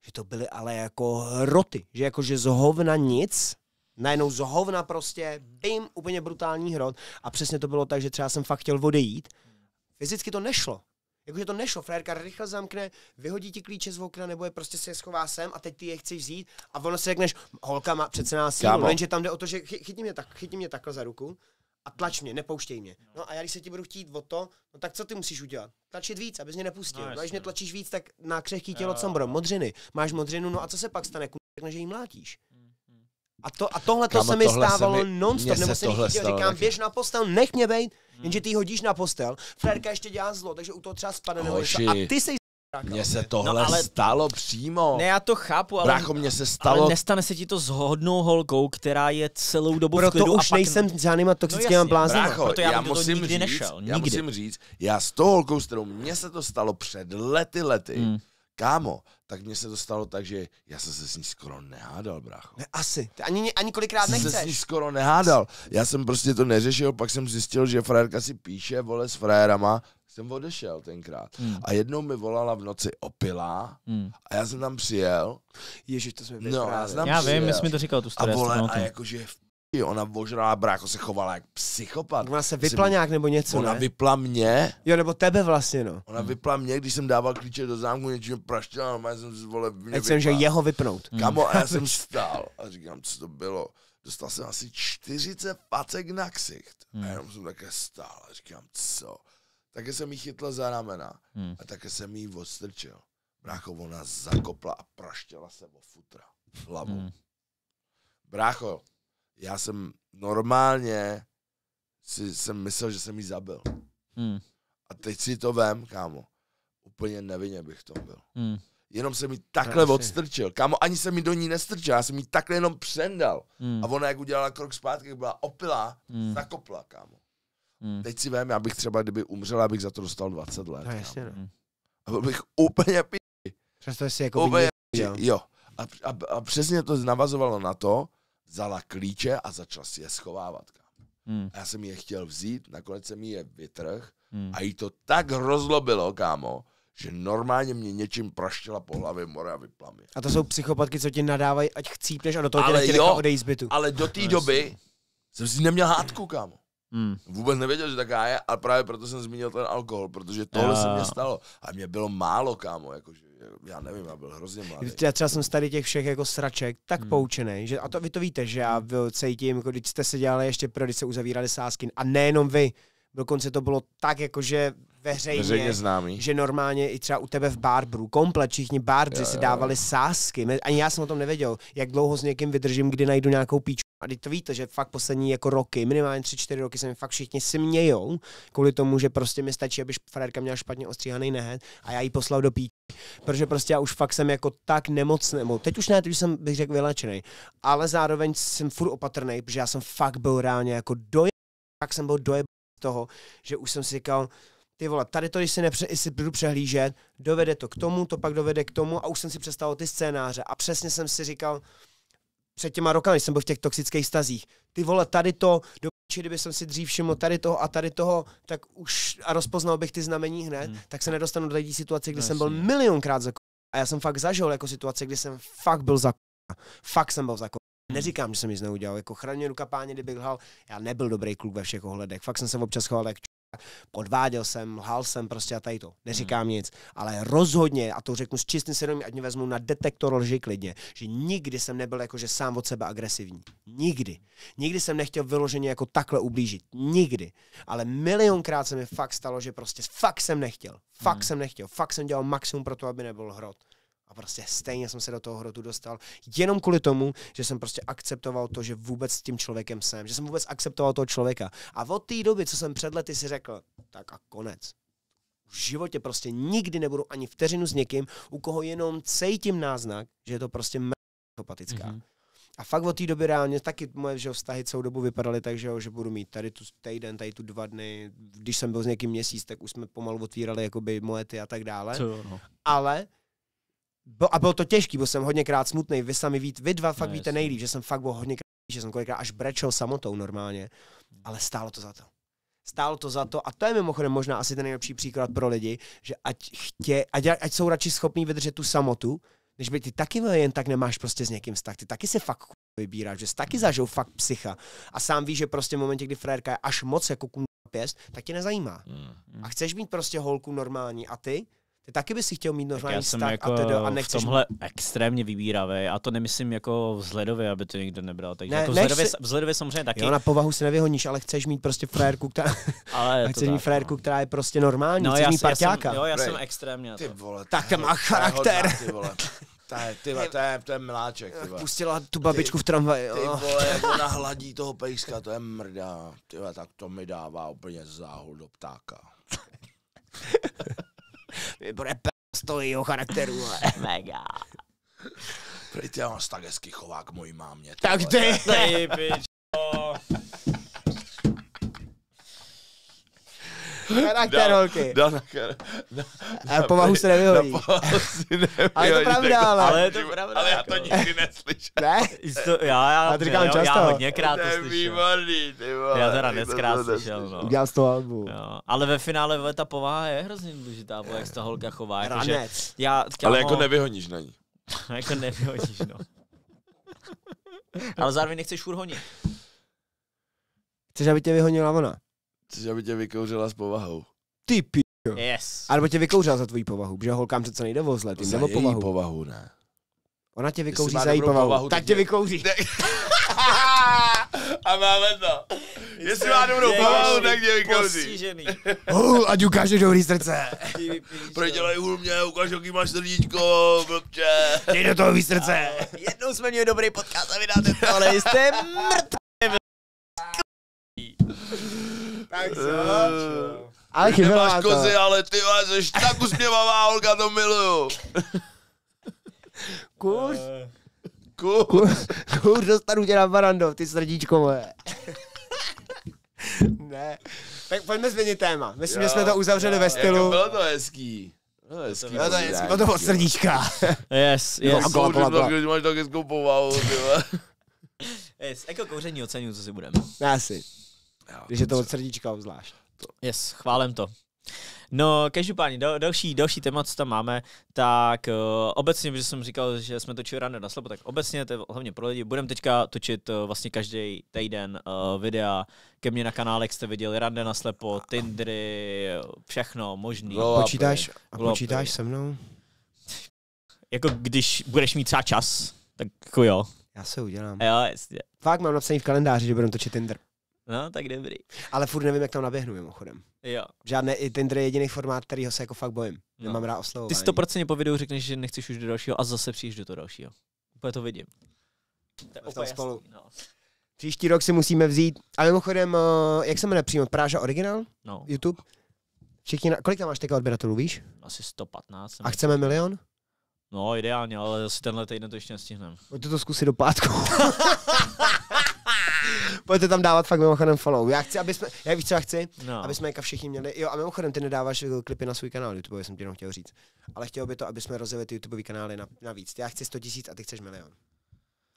že to byly ale jako hroty, že jako že z hovna nic, najednou z hovna prostě, bim, úplně brutální hrot a přesně to bylo tak, že třeba jsem fakt chtěl odejít, fyzicky to nešlo. Jakože to nešlo, frérka rychle zamkne, vyhodí ti klíče z okna, nebo je prostě se je schová sem a teď ty je chceš vzít a ono si řekneš, holka má přece nás sílu, jenže tam jde o to, že chy- chytí mě, tak, chytí mě takhle za ruku a tlač mě, nepouštěj mě. No a já když se ti budu chtít o to, no tak co ty musíš udělat? Tlačit víc, abys mě nepustil. No, No, když mě no. tlačíš víc, tak na křehký tělo co. Modřiny. Máš modřinu, no a co se pak stane? Řekne, že jí mlátíš. A, to, a tohle to se mi tohle se stávalo mi- non-stop, nebo se se tohle chytil, stalo říkám, taky. běž na postel, nech mě bejt, jenže ty hodíš na postel, frérka ještě dělá zlo, takže u toho třeba spadne nebo a ty seš Mně se tohle No, ale- stalo přímo. Ne, já to chápu, ale, Brácho, mně se ale stalo... nestane se ti to s hodnou holkou, která je celou dobu v Proto klidu už a pak... nejsem s žádnýma toxickýma jasně, bláznama. Brácho, Proto já já, musím nikdy říct, nešel, já nikdy. musím říct, já s tou holkou, s kterou mně se to stalo před lety, lety, Hmm. Kámo, tak mně se to stalo tak, že já jsem se s ní skoro nehádal, brácho. Ne, asi, ty ani, ani kolikrát jsem se s ní nechceš. skoro nehádal. Já jsem prostě to neřešil, pak jsem zjistil, že frérka si píše, vole, s frérama, jsem odešel tenkrát. Hmm. A jednou mi volala v noci opilá Hmm. a já jsem tam přijel Ježiš, to jsme No, já vyprávěli. znám- Já vím, my jsme to říkal tu a story. to vole, a pamatuju. jakože v ona vožrala, brácho se chovala jak psychopat. Ona se Jsem- vypla nějak nebo něco, Ona ne? vypla mě, Jo, nebo tebe vlastně, no. ona vypla mě, když jsem dával klíče do zámku, něčím praštila, no, já jsem si vole, Ať jsem, že jeho vypnout. Hmm. Kamo, a já jsem stál a říkám, co to bylo. Dostal jsem asi 40 pacek na ksicht. A Hmm. jenom jsem také stál a říkám, co? Také jsem jí chytl za ramena Hmm. a také jsem jí odstrčil. Brácho, ona zakopla a praštěla se o futra hlavou. Hmm. Brácho, já jsem normálně si jsem myslel, že jsem jí zabil. Hmm. A teď si to vem, kámo. Úplně nevinně bych to byl. Hmm. Jenom jsem mi takhle asi. odstrčil. Kámo, ani jsem mi do ní nestrčil, já jsem mi takhle jenom přendal. Hmm. A ona, jak udělala krok zpátky, jak byla opilá, Hmm. zakopla, kámo. Hmm. Teď si vím, já bych třeba, kdyby umřela, abych za to dostal 20 let. No kámo. jasně, no. A byl bych úplně pí... Přesto si jako Úplně viděl. Jo. A, a, a, přesně to navazovalo na to, vzala klíče a začala si je schovávat. Hmm. A já jsem je chtěl vzít, nakonec jsem je vytrh Hmm. a jí to tak rozlobilo, kámo, že normálně mě něčím praštila po hlavě more a vypla mě. A to jsou psychopatky, co ti nadávají, ať chcípneš a do toho tě Ale nechtějí jo. odejít z bytu. Ale do té No, doby jsem si neměl hádku, kámo. Hmm. Vůbec nevěděl, že taká je, ale právě proto jsem zmínil ten alkohol, protože tohle Jo, se mě stalo. A mě bylo málo, kámo, jakože, já nevím, já byl hrozně mladý. Já třeba jsem z tady těch všech jako sraček tak Hmm. hmm. poučený, že a to vy to víte, že já byl cítím, jako když jste se dělali ještě pro, když se uzavírali sásky a nejenom vy, dokonce to bylo tak jakože veřejně, Veřejně známý. že normálně i třeba u tebe v Barbru, komplet všichni barbři si dávali sásky. Ani já jsem o tom nevěděl, jak dlouho s někým vydržím, kdy najdu nějakou píču. A teď to víte, že fakt poslední jako roky, minimálně 3-4 roky se mi fakt všichni smějou, kvůli tomu, že prostě mi stačí, aby frérka měla špatně ostříhaný nehet a já jí poslal do píči. Protože prostě já už fakt jsem jako tak nemocný, teď už ne, teď už jsem bych řekl vylečený, ale zároveň jsem furt opatrný, protože já jsem fakt byl reálně jako doje, fakt jsem byl doje z toho, že už jsem si říkal, ty vole, tady to, když si, nepře, si budu přehlížet, dovede to k tomu, to pak dovede k tomu a už jsem si představil ty scénáře a přesně jsem si říkal, před těma rokami, když jsem byl v těch toxických stazích, ty vole, tady to, do piči, kdyby jsem si dřív všiml tady toho a tady toho, tak už a rozpoznal bych ty znamení hned, Hmm. hmm. tak se nedostanu do té situace, kdy No jsem byl jasně. milionkrát za a já jsem fakt zažil jako situace, kdy jsem fakt byl za fakt jsem byl za Neříkám, že jsem nic neudělal, jako chraně ruka páně, kdybych lhal, já nebyl dobrý kluk ve všech ohledech, fakt jsem se občas choval jak. Podváděl jsem, lhal jsem prostě a tady to, neříkám nic, ale rozhodně, a to řeknu s čistým svědomím, ať mě vezmu na detektor lži klidně, že nikdy jsem nebyl jakože sám od sebe agresivní. Nikdy. Nikdy jsem nechtěl vyloženě jako takhle ublížit. Nikdy. Ale milionkrát se mi fakt stalo, že prostě fakt jsem nechtěl. Fakt Hmm. jsem nechtěl. Fakt jsem dělal maximum pro to, aby nebyl hrot. A prostě stejně jsem se do toho hrotu dostal. Jenom kvůli tomu, že jsem prostě akceptoval to, že vůbec s tím člověkem jsem. Že jsem vůbec akceptoval toho člověka. A od té doby, co jsem před lety si řekl, tak a konec. V životě prostě nikdy nebudu ani vteřinu s někým, u koho jenom cítím náznak, že je to prostě psychopatická. Mhm. A fakt od té doby reálně taky moje že vztahy celou dobu vypadaly tak, že, jo, že budu mít tady tu týden, tady tu dva dny. Když jsem byl s někým měsíc, tak už jsme pomalu otvírali jakoby moety a tak dále. Co, no. Ale a bylo to těžký, byl jsem hodněkrát smutný. Vy sami víte, vy dva fakt No, víte nejlíp, že jsem fakt byl hodněkrát, že jsem kolikrát až brečel samotou normálně. Ale stálo to za to. Stálo to za to a to je mimochodem možná asi ten nejlepší příklad pro lidi, že ať, chtě, ať, ať jsou radši schopní vydržet tu samotu, než by ty taky jen tak nemáš prostě s někým vztah. Ty taky si fakt vybíráš, že jsi taky zažil fakt psycha. A sám víš, že prostě v momentě, kdy frérka je až moc jako pěst, tak tě nezajímá. Hmm. A chceš mít prostě holku normální a ty? Ty taky by si chtěl mít Tak normální já jsem vztah jako a, tedy, a v nechceš tomhle extrémně vybíravý a to nemyslím jako vzhledově, aby to někdo nebral. Takže Ne, jako vzhledově, si- vzhledově samozřejmě taky, Jo, na povahu se nevyhoníš, ale chceš mít prostě frérku, která, ale a je to chceš mít tak, frérku, no. která je prostě normální, No, chceš já, mít jsem- já jsem, parťáka. jo, já Prej. jsem extrémně Ty vole, Tak to má hodná, charakter. Ty vole. To je, ty vole, to je, to je miláček, ty vole. Pustila tu babičku v tramvaji. Ty vole, jak ona hladí toho pejska, to je mrdá. Ty vole, tak to mi dává úplně záhul do ptáka. Bude p... stojí jeho charakteru. ale. Mega. Prej ty on se tak hezky chová k mojí mámě. Tak ty. Ty pičo. Charakter Dal- holky. Dal na, kar- na, Ale povahu se nevyhodí. na povahu si nevyhodí, Ale je to pravda, ale- Ale je to pravda, Ale já to jako. nikdy neslyšel. Ne? To, já, já, Já to říkám jo, často. já hodněkrát to to je slyšel. výborný, ty vole. Já teda To dneskrát slyšel, no. Udělal z toho albu. Jo, ale ve finále ve, ta povaha je hrozně důležitá, bo jak se ta holka chová. Ranec. já, Ale jako nevyhoníš na ní. jako nevyhodíš, no. ale zároveň nechceš furt honit. Chceš, aby tě vyhonila ona? Chceš, aby tě vykouřila s povahou. Ty pi... Yes. A nebo tě vykouřila za tvoji povahu, protože holkám přece nejde o jim Za jde o její povahu. povahu, ne. Ona tě vykouří za její povahu. povahu, tak tě vykouří. A máme to. Jestli má dobrou povahu, tak tě vykouří. Uh, ať ukážeš dobrý srdce. Prodělej hůl mě, ukáž, jaký máš srdíčko, blbče. Dej do toho víc srdce. Jednou jsme měli dobrý podcast a vy dáte to, ale jste mrtví. Tak Eh, Ale Ty chyběla nemáš kozy, ale ty vole, jsi tak usměvavá holka, to miluju. Kurz, kurz, kurz, dostanu tě na barando, ty srdíčko moje. ne. Tak pojďme změnit téma. Myslím, že jsme to uzavřeli ve Jako stylu. bylo to hezký. Bylo hezký. No to je hezky, bylo to od srdíčka. Yes, Jo, yes. gola, gola. Když máš tak hezkou povahu, ty vole. yes. Jako kouření oceňuju, co si budeme. Asi, Jo, když je to od srdíčka obzvlášť. Yes, chválem to. No, každopádně, dal, další, další téma, co tam máme, tak uh, obecně, když jsem říkal, že jsme točili ráno na slepo, tak obecně, to je hlavně pro lidi, budeme teďka točit uh, vlastně každý týden uh, videa ke mně na kanále, jak jste viděli, rande na slepo, Tindery, všechno možný. Up, Počítáš, a počítáš se mnou? Jako když budeš mít třeba čas, tak jako jo. Já se udělám. Jo, jasně. Fakt mám napsaný v kalendáři, že budeme točit Tinder. No, tak dobrý. Ale furt nevím, jak tam naběhnu mimochodem. Jo. Žádné, i Tinder je jediný formát, kterýho se jako fakt bojím. No. Nemám rád oslovování. Ty 100% po videu řekneš, že nechceš už do dalšího a zase přijdeš do toho dalšího. Úplně to vidím. To je úplně spolu. No. Příští rok si musíme vzít, a mimochodem, eh, jak se jmenuje přímo, Práža Original, no, YouTube? Všichni, na, kolik tam máš teďka odběratelů, víš? asi 115. A chceme milion? No, ideálně, ale asi tenhle týden to ještě nestihneme. Pojďte to zkusit do pátku. Pojďte tam dávat fakt mimochodem follow. Já chci, aby jsme, já víš, co já chci? No. Aby jsme jako všichni měli, jo a mimochodem ty nedáváš eh, klipy na svůj kanál YouTube, jsem ti jenom chtěl říct. Ale chtěl by to, aby jsme rozjeli ty YouTube kanály na, navíc. Já chci 100 tisíc a ty chceš milion.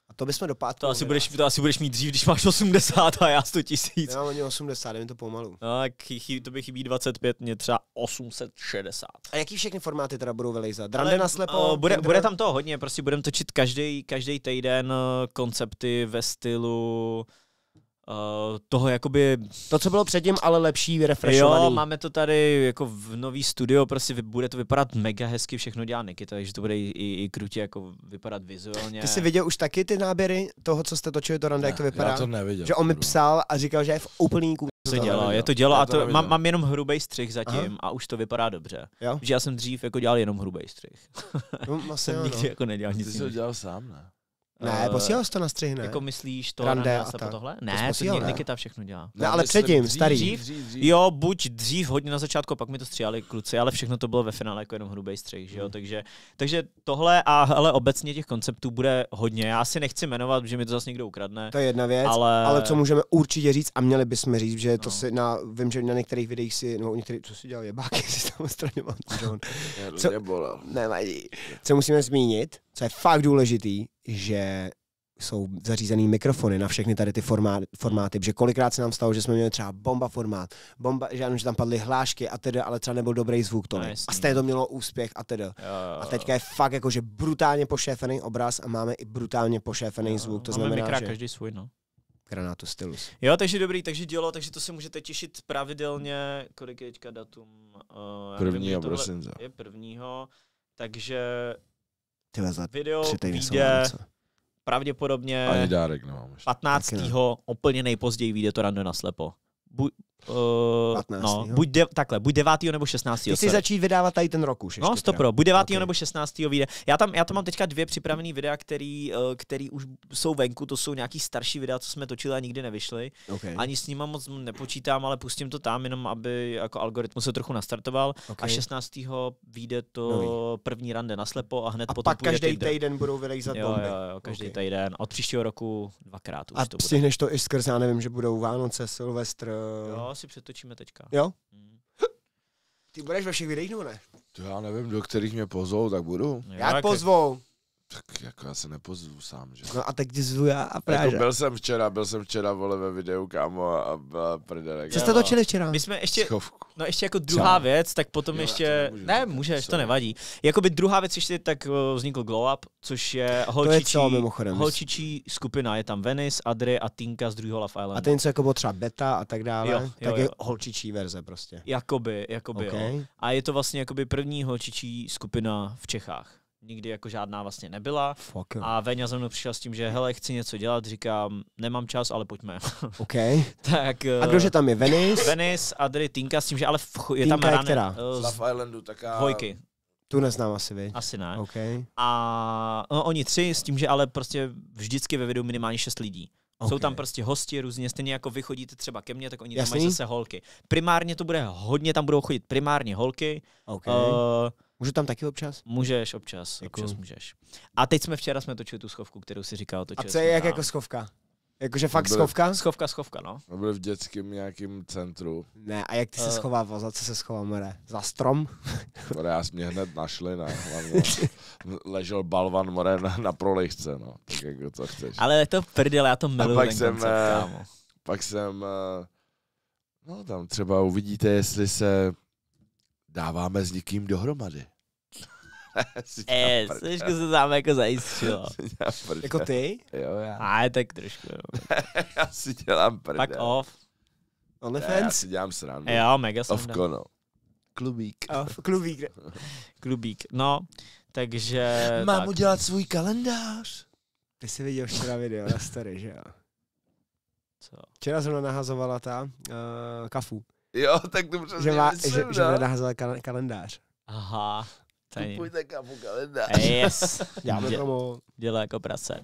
A to bychom do pátku to, asi budeš, to asi budeš mít dřív, když máš 80 a já 100 tisíc. Já mám ani 80, jdem to pomalu. No, tak chy- to by chybí 25, mě třeba 860. A jaký všechny formáty teda budou vylejzat? Drande na slepo? uh, bude, bude tam toho hodně, prostě budeme točit každý každý týden uh, koncepty ve stylu uh, toho jakoby To, co bylo předtím, ale lepší, refreshovaný. Jo, máme to tady jako v nový studio, prostě bude to vypadat mega hezky, všechno dělá Nikita, takže to bude i, i, i krutě jako vypadat vizuálně. Ty jsi viděl už taky ty náběry toho, co jste točili, to rande, jak to vypadá? Já to neviděl. že on mi psal a říkal, že je v úplný kůň. to to dělo, je to dělo a to neviděl. mám, mám jenom hrubý střih zatím a už to vypadá dobře. Jo? Že já jsem dřív jako dělal jenom hrubý střih. No, asi Jsem jo, no. nikdy jako nedělal Ty nic jsi to dělal sám, ne? Ne, Eh, posílal jsi to na střih, ne? Jako myslíš to Rande a tak. tohle? Ne, to posílal, ne? Nikita všechno dělá. Ne, ale myslím předtím, starý. Dřív, dřív, dřív. Jo, buď dřív hodně na začátku, pak mi to stříhali kluci, ale všechno to bylo ve finále jako jenom hrubý střih, že jo? Hmm. Takže, takže tohle a ale obecně těch konceptů bude hodně. Já si nechci jmenovat, že mi to zase někdo ukradne. To je jedna věc, Ale- ale... ale co můžeme určitě říct a měli bychom říct, že to No. si na, vím, že na některých videích si, no u některých, co si dělal, jebáky si tam odstraňoval, Co- nevadí. Co musíme zmínit, co je fakt důležitý, že jsou zařízený mikrofony na všechny tady ty formá, formáty, protože kolikrát se nám stalo, že jsme měli třeba bomba formát, bomba, že ano, že tam padly hlášky a tedy, ale třeba nebyl dobrý zvuk tolik. jasný. a stejně to mělo úspěch a tedy. A teďka je fakt jakože brutálně pošéfený obraz a máme i brutálně pošéfený jo. zvuk, to Máme znamená, mikrák že každý svůj, no. granátu stylus. Jo, takže dobrý, takže dělo, takže to se můžete těšit pravidelně, kolik je teďka datum? Uh, Prvního prosince. Je prvního, takže Tyhle za video tři týdny vyjde pravděpodobně Ani dárek nemám ještě. 15. Taky ne. úplně nejpozději vyjde to rande na slepo. Uh, 15. no, buď de, takhle, buď 9. nebo 16. Ty sorry. začít vydávat tady ten rok už No, ještě stop teda. pro. Buď 9. Ok. nebo 16. vyjde. Já tam, já tam mám teďka dvě připravené videa, který, eh, který už jsou venku, to jsou nějaký starší videa, co jsme točili a nikdy nevyšly. Okay. Ani s nima moc nepočítám, ale pustím to tam, jenom aby jako algoritmus se trochu nastartoval. okay. A 16. vyjde to Nový. první rande na slepo a hned a potom pak každý týden budou vylejzat Jo, bomby. jo, jo, každý Ok. týden. Od příštího roku dvakrát už A to bude. to i skrz, já nevím, že budou Vánoce, Silvestr. Jo, si přetočíme teďka. Jo? Mm. Ty budeš ve všech videích, nebo ne? To já nevím, do kterých mě pozvou, tak budu. Jo, Jak jak- pozvou? Tak jako já se nepozvu sám, že? No a teď ti zvu já a Jako Práža. byl jsem včera, byl jsem včera vole ve videu, kámo, a byla prdele. Co jste točili včera? My jsme ještě, Schovku. no ještě jako druhá Co? věc, tak potom Jo, ještě, to nemůžu ne, můžeš, to nevadí. Jakoby druhá věc ještě, tak uh, vznikl Glow Up, což je holčičí, co, mimochodem? holčičí skupina, je tam Venice, Adry a Tinka z druhého Love Islandu. A ten něco jako bylo třeba beta a tak dále, Jo, jo, tak jo. je holčičí verze prostě. Jakoby, jakoby Okay. jo. A je to vlastně jakoby první holčičí skupina v Čechách. Nikdy jako žádná vlastně nebyla. Fuck. A... A Veňa za mnou přišel s tím, že hele, chci něco dělat, říkám, nemám čas, ale pojďme. OK. tak, A kdože tam je? Venice? Venice, Adry, Tinka s tím, že ale v, je tam Tinka je rane, která? eh, Z Love Islandu taká... dvojky. Tu neznám asi, vy. Asi ne. OK. A no, oni tři s tím, že ale prostě vždycky ve videu minimálně šest lidí. Okay. Jsou tam prostě hosti různě, stejně jako vy chodíte třeba ke mně, tak oni tam Jasný. mají zase holky. Primárně to bude hodně, tam budou chodit primárně holky. OK. Uh, Můžu tam taky občas? můžeš občas, Děkuju. občas můžeš. A teď jsme včera jsme točili tu schovku, kterou si říkal, A co je jak jako schovka? Jakože fakt Byly- schovka? Schovka, schovka, no. My byli v dětském nějakém centru, Ne, a jak ty se Eh. schovával? Za co se schoval, more? Za strom? které já jsme mě hned našli, ne, hlavně ležel balvan more na, na prolejchce, no, tak jako co chceš. Ale je to prdel, já to miluju pak ten jsem, koncept, eh, kámo. Pak jsem, eh, no tam třeba uvidíte, jestli se dáváme s někým dohromady. Si dělám Eh, trošku se tam jako zajistilo. Jako ty? Jo, já, A tak trošku, jo. já si dělám prdel. Tak off. Ne, já OnlyFans? si dělám srandu. Jo, mega sranda. Ovko, no. Klubík. Off. Klubík. Klubík. No, takže... Mám tak. udělat svůj kalendář. Ty jsi viděl včera video na story, že jo? Co? Včera jsem nahazovala ta uh, kafu. Jo, tak to přesně Že, má, myslím, že, že no. bude nahazovat kal- kalendář. Aha. Je... Kupujte kafu kalendář. Yes. Děláme Dě- promo. Dělá jako prase.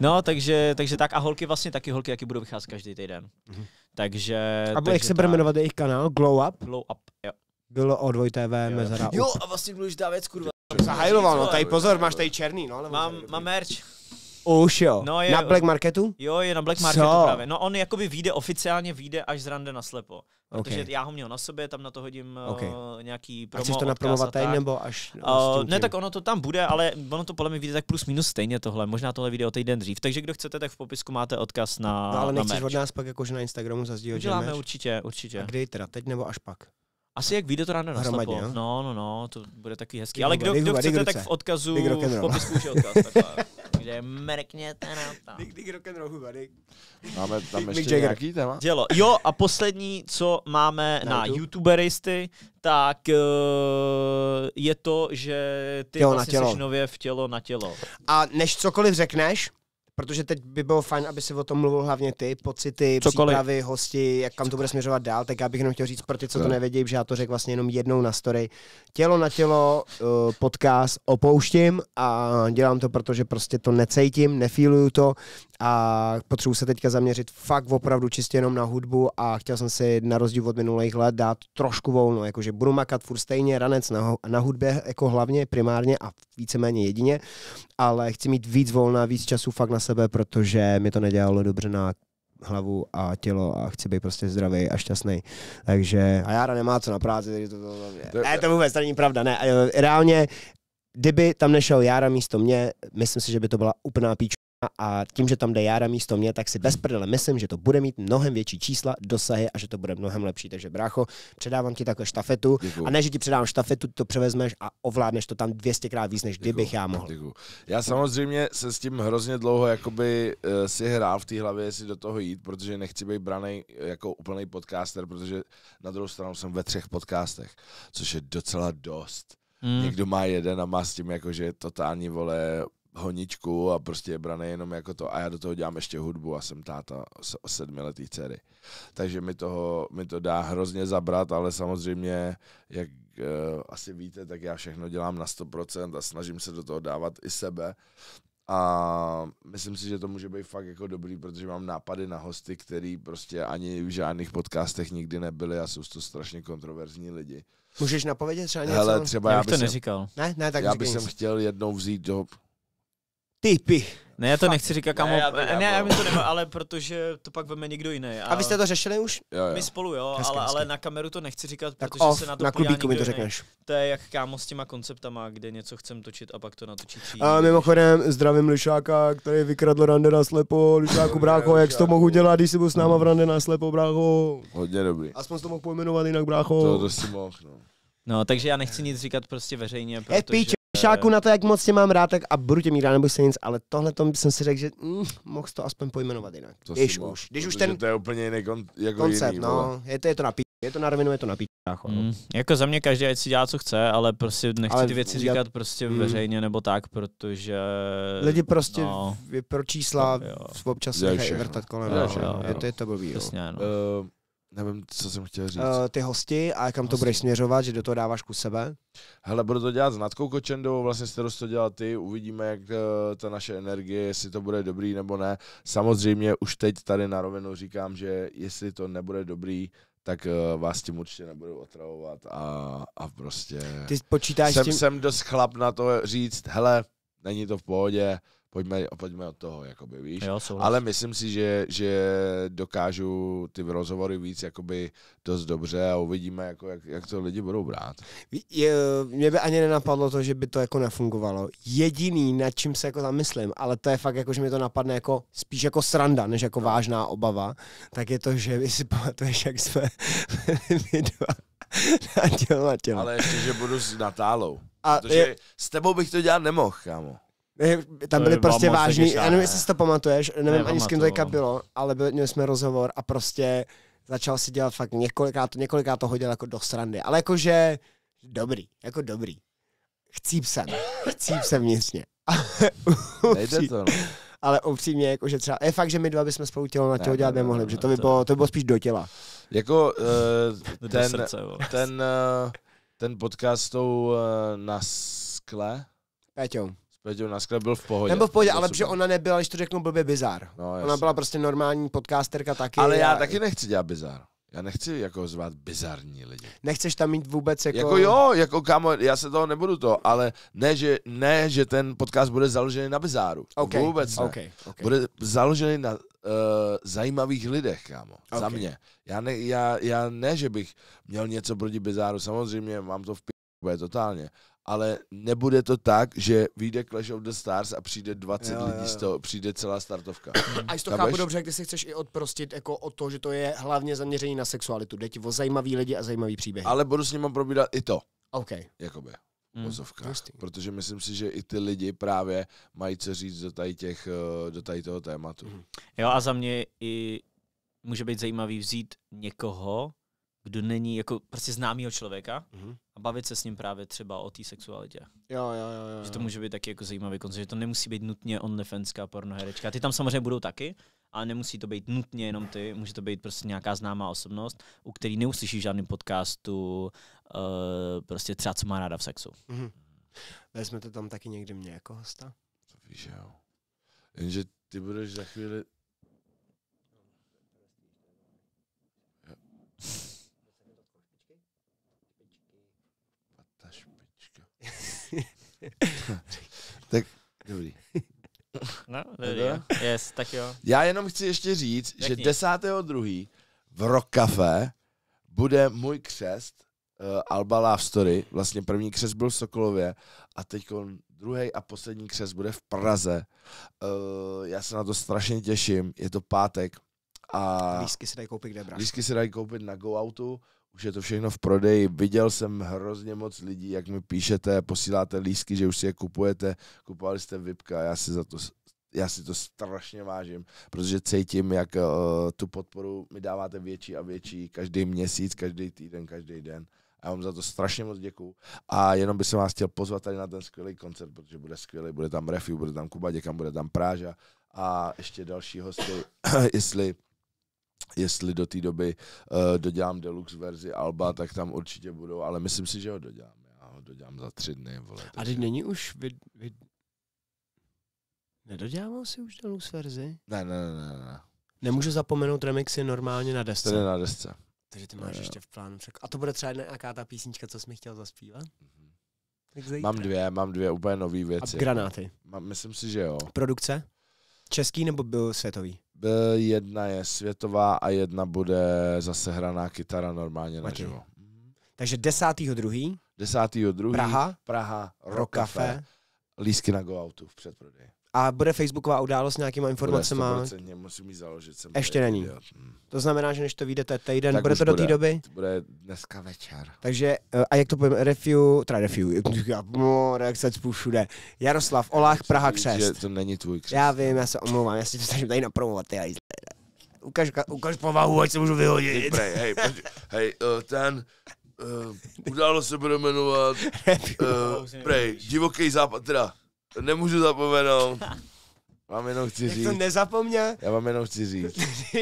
No, takže, takže tak a holky vlastně taky holky, jaký budou vycházet každý týden. Mhm. Takže... A takže jak se bude jmenovat jejich kanál? Glow Up? Glow up, jo. Bylo o 2 TV, mezera. jo, a vlastně důležitá věc, kurva. Zahajloval, no tady pozor, máš tady černý, no. ale Mám, mám merch. Už jo. No, je- Na Black Marketu? Jo, je na Black Marketu Co? právě. No on jakoby vyjde, oficiálně vyjde až z rande na slepo. Protože Ok. já ho měl na sobě, tam na to hodím Ok. uh, nějaký A promo, chceš to napromovat a tak. nebo až? Uh, tím ne, tak ono to tam bude, ale ono to podle mě vyjde tak plus minus stejně tohle. Možná tohle vyjde o týden dřív. Takže kdo chcete, tak v popisku máte odkaz na, No ale na nechceš merch. od nás pak jakože na Instagramu zazdílet, že Uděláme merch? určitě, určitě. A kdy teda, teď nebo až pak? Asi jak vyjde to ráno na Hromadně, slepo. jo? No, no, no, to bude taky hezký. Ale kdo, kdo chcete, tak v odkazu, v popisku už je odkaz. takhle. Takže mrkněte na to. Dick, dick, rock and roll, huba, dick. Máme tam ještě nějaký téma? Dělo. Jo, a poslední, co máme Na na, YouTube? youtuberisty, tak uh, je to, že ty Tělo na vlastně tělo. jsi nově v tělo na tělo. A než cokoliv řekneš, protože teď by bylo fajn, aby si o tom mluvil hlavně ty, pocity, Cokoliv. přípravy, hosti, jak kam to bude směřovat dál, tak já bych jenom chtěl říct pro ty, co to nevědí, že já to řekl vlastně jenom jednou na story. Tělo na tělo uh, podcast opouštím a dělám to, protože prostě to necejtím, nefíluju to a potřebuji se teďka zaměřit fakt opravdu čistě jenom na hudbu a chtěl jsem si na rozdíl od minulých let dát trošku volno, jakože budu makat furt stejně ranec na, na hudbě jako hlavně, primárně a víceméně jedině, ale chci mít víc volna, víc času fakt na sebe, protože mi to nedělalo dobře na hlavu a tělo a chci být prostě zdravý a šťastný. Takže a Jára nemá co na práci, takže to, to, to, To- ne, to vůbec to není pravda, ne. eh, Reálně, kdyby tam nešel Jára místo mě, myslím si, že by to byla úplná píč a tím, že tam jde Jára místo mě, tak si bez prdele myslím, že to bude mít mnohem větší čísla, dosahy a že to bude mnohem lepší. Takže brácho, předávám ti takhle štafetu Děkuju. a ne, že ti předám štafetu, ty to převezmeš a ovládneš to tam 200 krát víc, než kdybych Děkuju, já mohl. děkuju. Já samozřejmě se s tím hrozně dlouho jakoby uh, si hrál v té hlavě, jestli do toho jít, protože nechci být braný jako úplný podcaster, protože na druhou stranu jsem ve třech podcastech, což je docela dost. Mm. Někdo má jeden a má s tím jakože totální vole honičku a prostě je braný jenom jako to a já do toho dělám ještě hudbu a jsem táta s- sedmiletý dcery. Takže mi, toho, mi to dá hrozně zabrat, ale samozřejmě, jak uh, asi víte, tak já všechno dělám na 100% a snažím se do toho dávat i sebe. A myslím si, že to může být fakt jako dobrý, protože mám nápady na hosty, který prostě ani v žádných podcastech nikdy nebyli a jsou to strašně kontroverzní lidi. Můžeš napovědět třeba něco? Hele, třeba Já já bych to bych, neříkal. Ne, ne, tak já bych nic. chtěl jednou vzít do Typy. Ne, já to nechci říkat, kamo. Ne, já to ne, dám, já mi to nemá, ale protože to pak veme někdo jiný. A vy jste to řešili už? Jo, jo. My spolu, jo, Hezky, ale, ale hezky. na kameru to nechci říkat, Tak protože off, se na to na podívá klubíku mi to někdo jiný. řekneš. To je jak kámo s těma konceptama, kde něco chcem točit a pak to natočí tří. A mimochodem zdravím Lišáka, který vykradl rande na slepo. Lišáku, brácho, jak jsi to mohl udělat, když jsi byl s náma v rande na slepo, brácho? Hodně dobrý. Aspoň to mohl pojmenovat jinak, To, brácho. to si mohl, no. No, takže já nechci nic říkat prostě veřejně, Je protože... píč, Lišáku na to, jak moc tě mám rád, tak a budu tě mít rád, nebo se nic, ale tohle to jsem si řekl, že mm, mohl to aspoň pojmenovat jinak. To Když mohl, už, když už ten To je úplně jiný kon, jako koncept, jiný, vole. no, je to, je to na píč, je to na rovinu, je to na píč, brácho. no. Mm, jako za mě každý ať si dělá, co chce, ale prostě nechci Ale ty věci já- říkat prostě Mm. veřejně nebo tak, protože... Lidi prostě No, no, pro čísla jo. občas nechají vrtat kolem. No. Je jo. to, je to blbý, jo. Přesně, no. Uh, nevím, co jsem chtěl říct. uh, ty hosti a kam to budeš směřovat, že do toho dáváš kus sebe. Hele, budu to dělat s Natkou Kočendou, vlastně jste to dělat ty, uvidíme, jak uh, ta naše energie, jestli to bude dobrý nebo ne. Samozřejmě už teď tady na rovinu říkám, že jestli to nebude dobrý, tak uh, vás tím určitě nebudu otravovat a, a prostě... Ty počítáš jsem, tím... jsem dost chlap na to říct, hele, není to v pohodě, pojďme, pojďme od toho, jakoby, víš. Jo, souhlas. Ale myslím si, že, že dokážu ty rozhovory víc jakoby dost dobře a uvidíme, jako, jak, jak to lidi budou brát. Je, mě by ani nenapadlo to, že by to jako nefungovalo. Jediný, nad čím se jako zamyslím, ale to je fakt jako, že mi to napadne jako spíš jako sranda, než jako vážná obava, tak je to, že vy si pamatuješ, jak jsme my dva na tělo na tělo. Ale ještě, že budu s Natálou. A Protože je, s tebou bych to dělat nemohl, kámo. Tam To byly by prostě taky já nevím, jestli si to pamatuješ, nevím Ne, ani s kým to teďka pamatuju. bylo, ale byl, měli jsme rozhovor a prostě začal si dělat fakt několikrát, několikrát to hodil jako do srandy, ale jakože dobrý, jako dobrý. Chcíp jsem, chcíp jsem vnitřně. Nejde to, no. ale upřímně, jakože třeba, je fakt, že my dva bychom spolu tělo na Ne, tělo dělat ne, ne, nemohli, ne, protože to by, to- bylo, to by bylo spíš do těla. Jako uh, Do ten, srdce, ten, uh, ten podcast s tou uh, na skle, Péťou. Peťou na skle byl v pohodě. Byl v pohodě, ale protože ona nebyla, když to řeknu, blbě bizar. No, Ona byla prostě normální podcasterka taky. Ale já a taky nechci dělat bizar. Já nechci jako zvát bizarní lidi. Nechceš tam mít vůbec jako... Jako jo, jako kámo, já se toho nebudu to, ale ne, že, ne, že ten podcast bude založený na bizáru. Okay. Vůbec ne. Okay. Okay. Bude založený na uh, zajímavých lidech, kámo. Za Ok. mě. Já ne, já, já ne, že bych měl něco proti bizáru, samozřejmě mám to v p***, totálně. Ale nebude to tak, že vyjde Clash of the Stars a přijde 20 Jo, jo, lidí jo. z toho, přijde celá startovka. A jestli to chápu dobře, jak ty si chceš i odprostit jako o to, že to je hlavně zaměření na sexualitu. Jde ti o zajímavý lidi a zajímavý příběhy. Ale budu s nimi probírat i to, OK. jakoby. Mm. Hustý. Protože myslím si, že i ty lidi právě mají co říct do tady, těch, eh, do tady toho tématu. Mhm. Jo a za mě i může být zajímavý vzít někoho, kdo není jako prostě známýho člověka Mhm. A bavit se s ním právě třeba o té sexualitě. Jo, jo, jo, jo. Že to může být taky jako zajímavý koncept, že to nemusí být nutně onlyfanská pornoherečka. Ty tam samozřejmě budou taky, ale nemusí to být nutně jenom ty, může to být prostě nějaká známá osobnost, u který neuslyšíš v žádném podcastu, uh, prostě třeba co má ráda v sexu. Mhm. Vezmete tam taky někdy mě jako hosta? To víš, jo. Jenže ty budeš za chvíli... Jo. Ta špička. tak, dobrý. No, dobrý, jo. Yes, tak jo. Já jenom chci ještě říct, že Řekni. 10.2. v Rock Café bude můj křest uh, Alba Love Story. Vlastně první křest byl v Sokolově a teď druhý a poslední křest bude v Praze. Uh, já se na to strašně těším. Je to pátek a Lísky si dají koupit kde, bráš? lístky se dají koupit na GoOutu. Už je to všechno v prodeji. Viděl jsem hrozně moc lidí, jak mi píšete, posíláte lístky, že už si je kupujete. Kupovali jste VIPka, já si za to já si to strašně vážím, protože cítím, jak uh, tu podporu mi dáváte větší a větší každý měsíc, každý týden, každý den. A já vám za to strašně moc děkuju. A jenom bych se vás chtěl pozvat tady na ten skvělý koncert, protože bude skvělý. Bude tam Refiu, bude tam Kuba Děkam, bude tam Práža a ještě další hosty, jestli jestli do té doby uh, dodělám deluxe verzi Alba, tak tam určitě budou, ale myslím si, že ho dodělám. Já ho dodělám za tři dny, vole. A teď není už vid... vid... Nedodělával si už deluxe verzi? Ne, ne, ne, ne, ne. Nemůžu zapomenout remixy normálně na desce. Je na desce. Takže ty máš Jo. ještě v plánu. A to bude třeba nějaká ta písnička, co jsi mi chtěl zaspívat? Zítra. Mám dvě, mám dvě úplně nové A věci. granáty. Mám, myslím si, že jo. Produkce? Český nebo byl světový? Jedna je světová a jedna bude zase hraná kytara normálně Matěj. naživo. Takže 10.2. Desátýho druhý. Praha, Praha, Rock Café. Lísky na GoOutu v předprodeji. A bude facebooková událost s nějakýma informacemi. Bude 100%, musím ji založit. Jsem Ještě tady není. idiot. Hm. To znamená, že než to vyjde, týden, Tak bude to do té doby? To bude dneska večer. Takže, eh, a jak to povím, Refiu, teda no, reakce všude. Jaroslav, Olách, Praha, Křest. Že to není tvůj křest. Já vím, já se omlouvám, já si to snažím tady napromovat, ty hajzle. Ukaž, ukaž povahu, ať se můžu vyhodit. prej, hej, hej, uh, ten, uh, událo se bude jmenovat, uh, prej, divoký západ, teda, nemůžu zapomenout, vám jenom chci Jak to říct, nezapomněl? já vám jenom chci říct,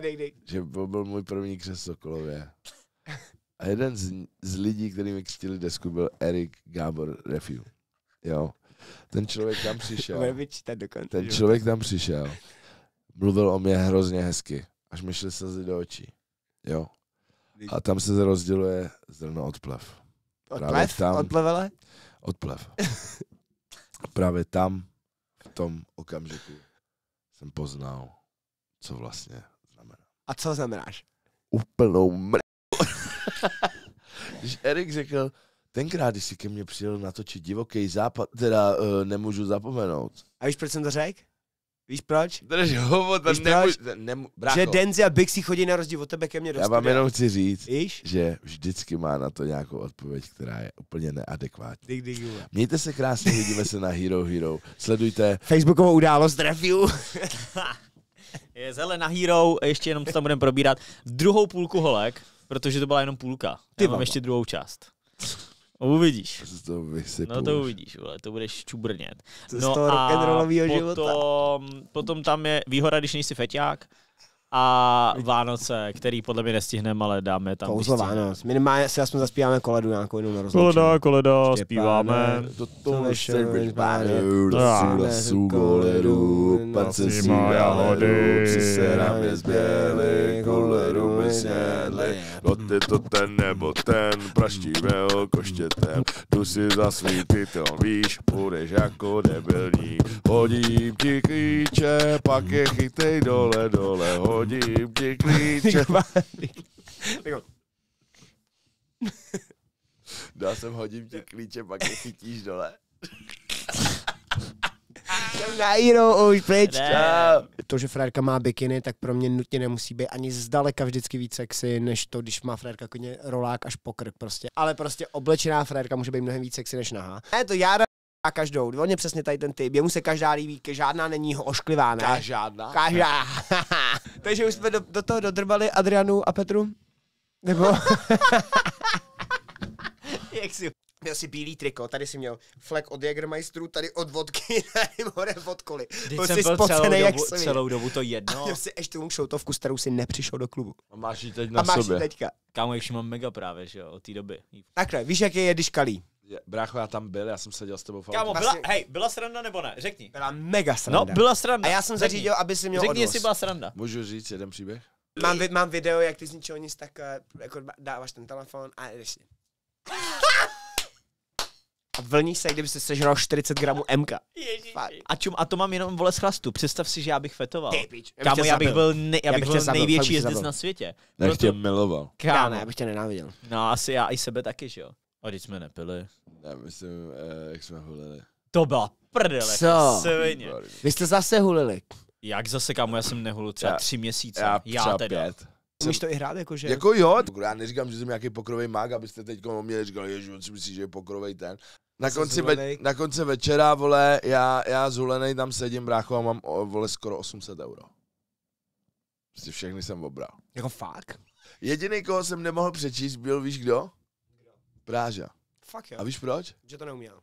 dej, dej. že to byl můj první křes Sokolově. A jeden z, z lidí, který mi křtili desku, byl Erik Gábor Refiu. Jo. Ten člověk tam přišel. Ten člověk tam přišel. Mluvil o mě hrozně hezky. Až mi šly slzy do očí. Jo. A tam se rozděluje zrno Odplev? tam. Odplevele? Od plev. Právě tam, v tom okamžiku, jsem poznal, co vlastně znamená. A co znamenáš? úplnou mr... Když Erik řekl, tenkrát, když si ke mně přijel natočit divoký západ, teda uh, nemůžu zapomenout. A víš, proč jsem to řekl? Víš proč? Drž hovo, to Víš nemůžu, proč? brácho, Že Denzi a Bixi chodí na rozdíl od tebe ke mně do já vám studia. jenom chci říct, Víš? že vždycky má na to nějakou odpověď, která je úplně neadekvátní. Dig, dig, dig. Mějte se krásně, vidíme se na Hero Hero. Sledujte Facebookovou událost review. Je zele na Hero, ještě jenom to tam budeme probírat. Druhou půlku holek, protože to byla jenom půlka. Ty Já mám ještě druhou část. Uvidíš. z toho vysypu. No to uvidíš, vole, to budeš čubrnět. Co z No toho a rock'n'rollovýho života. potom, potom tam je výhoda, když nejsi feťák a Vánoce, který podle mě nestihneme, ale dáme tam. Kouzlo. Vánoc. Minimálně si aspoň zaspíváme koledu nějakou jednou na rozloučení. Koleda, koleda, Štěpáne. zpíváme. To Co to vešel se ven páne, páne, do su koleru, pan se si jahody, přiserám je z běly, koleru mi snědli, no ty to ten nebo ten, praštível koštětem, jdu si za svý pytel, víš, budeš jako debilní, hodím ti klíče, pak je chytej dole, dole, hodím ti klíče. Dal jsem hodím ti klíče, pak je chytíš dole. Jsem na Hero už pryč. To, že frérka má bikiny, tak pro mě nutně nemusí být ani zdaleka vždycky víc sexy, než to, když má frérka koně rolák až po krk prostě. Ale prostě oblečená frérka může být mnohem víc sexy než nahá. Ne, to já a každou. On je přesně tady ten typ. Jemu se každá líbí, žádná není ho ošklivá, ne? žádná. Každá. Takže už jsme do, do toho dodrbali Adrianu a Petru? Nebo? Jak si... Měl si bílý triko, tady si měl flek od Jägermeisteru, tady od vodky, tady hore od koly. Teď Byl jsem byl celou jak dobu, celou dobu to jedno. Měl si ještě tu šoutovku, s kterou si nepřišel do klubu. A máš ji teď A na máš ji sobě. teďka. Kámo, ještě mám mega právě, že jo, od té doby. Takhle, víš, jak je jedeš kalí? Je- Brácho, já tam byl, já jsem seděl s tebou. Kámo, byla, Vlastně- hej, byla sranda nebo ne? Řekni. Byla mega sranda. No, byla sranda. A já jsem Řekni. zařídil, aby si měl Řekni, odvoz. jestli byla sranda. Můžu říct jeden příběh? Mám, vi- mám video, jak ty z ničeho nic tak eh, jako dáváš ten telefon a jdeš si. A vlníš se, kdyby se sežral 40 gramů MK. A, čum, a to mám jenom vole z chlastu. Představ si, že já bych fetoval. Ty já bych Kámo, já bych byl, ne, já Já bych bych tě byl bych největší jezdec na světě. Jak Proto- tě miloval. Já Kámo, ne, já bych tě nenáviděl. no asi já i sebe taky, že jo. A teď jsme nepili. Ne, myslím, eh, jak jsme hulili. To byla prdele. Co? Svině. Vy jste zase hulili. Jak zase, kámo, já jsem nehul třeba Já- tři měsíce. Já, Já, třeba teda. pět. Umíš to i hrát, jakože... Jako jo, já neříkám, že jsem nějaký pokrový mák, abyste teď o mě říkali, ježu, on si myslí, že je pokrovej ten. Na Jsi konci, ve, zhulenej? na konci večera, vole, já, já zhulenej tam sedím, brácho, a mám, o, vole, skoro 800 euro. Prostě všechny jsem obral. Jako fakt? Jediný, koho jsem nemohl přečíst, byl, víš kdo? Práža. Fakt jo. A víš proč? Že to neuměl.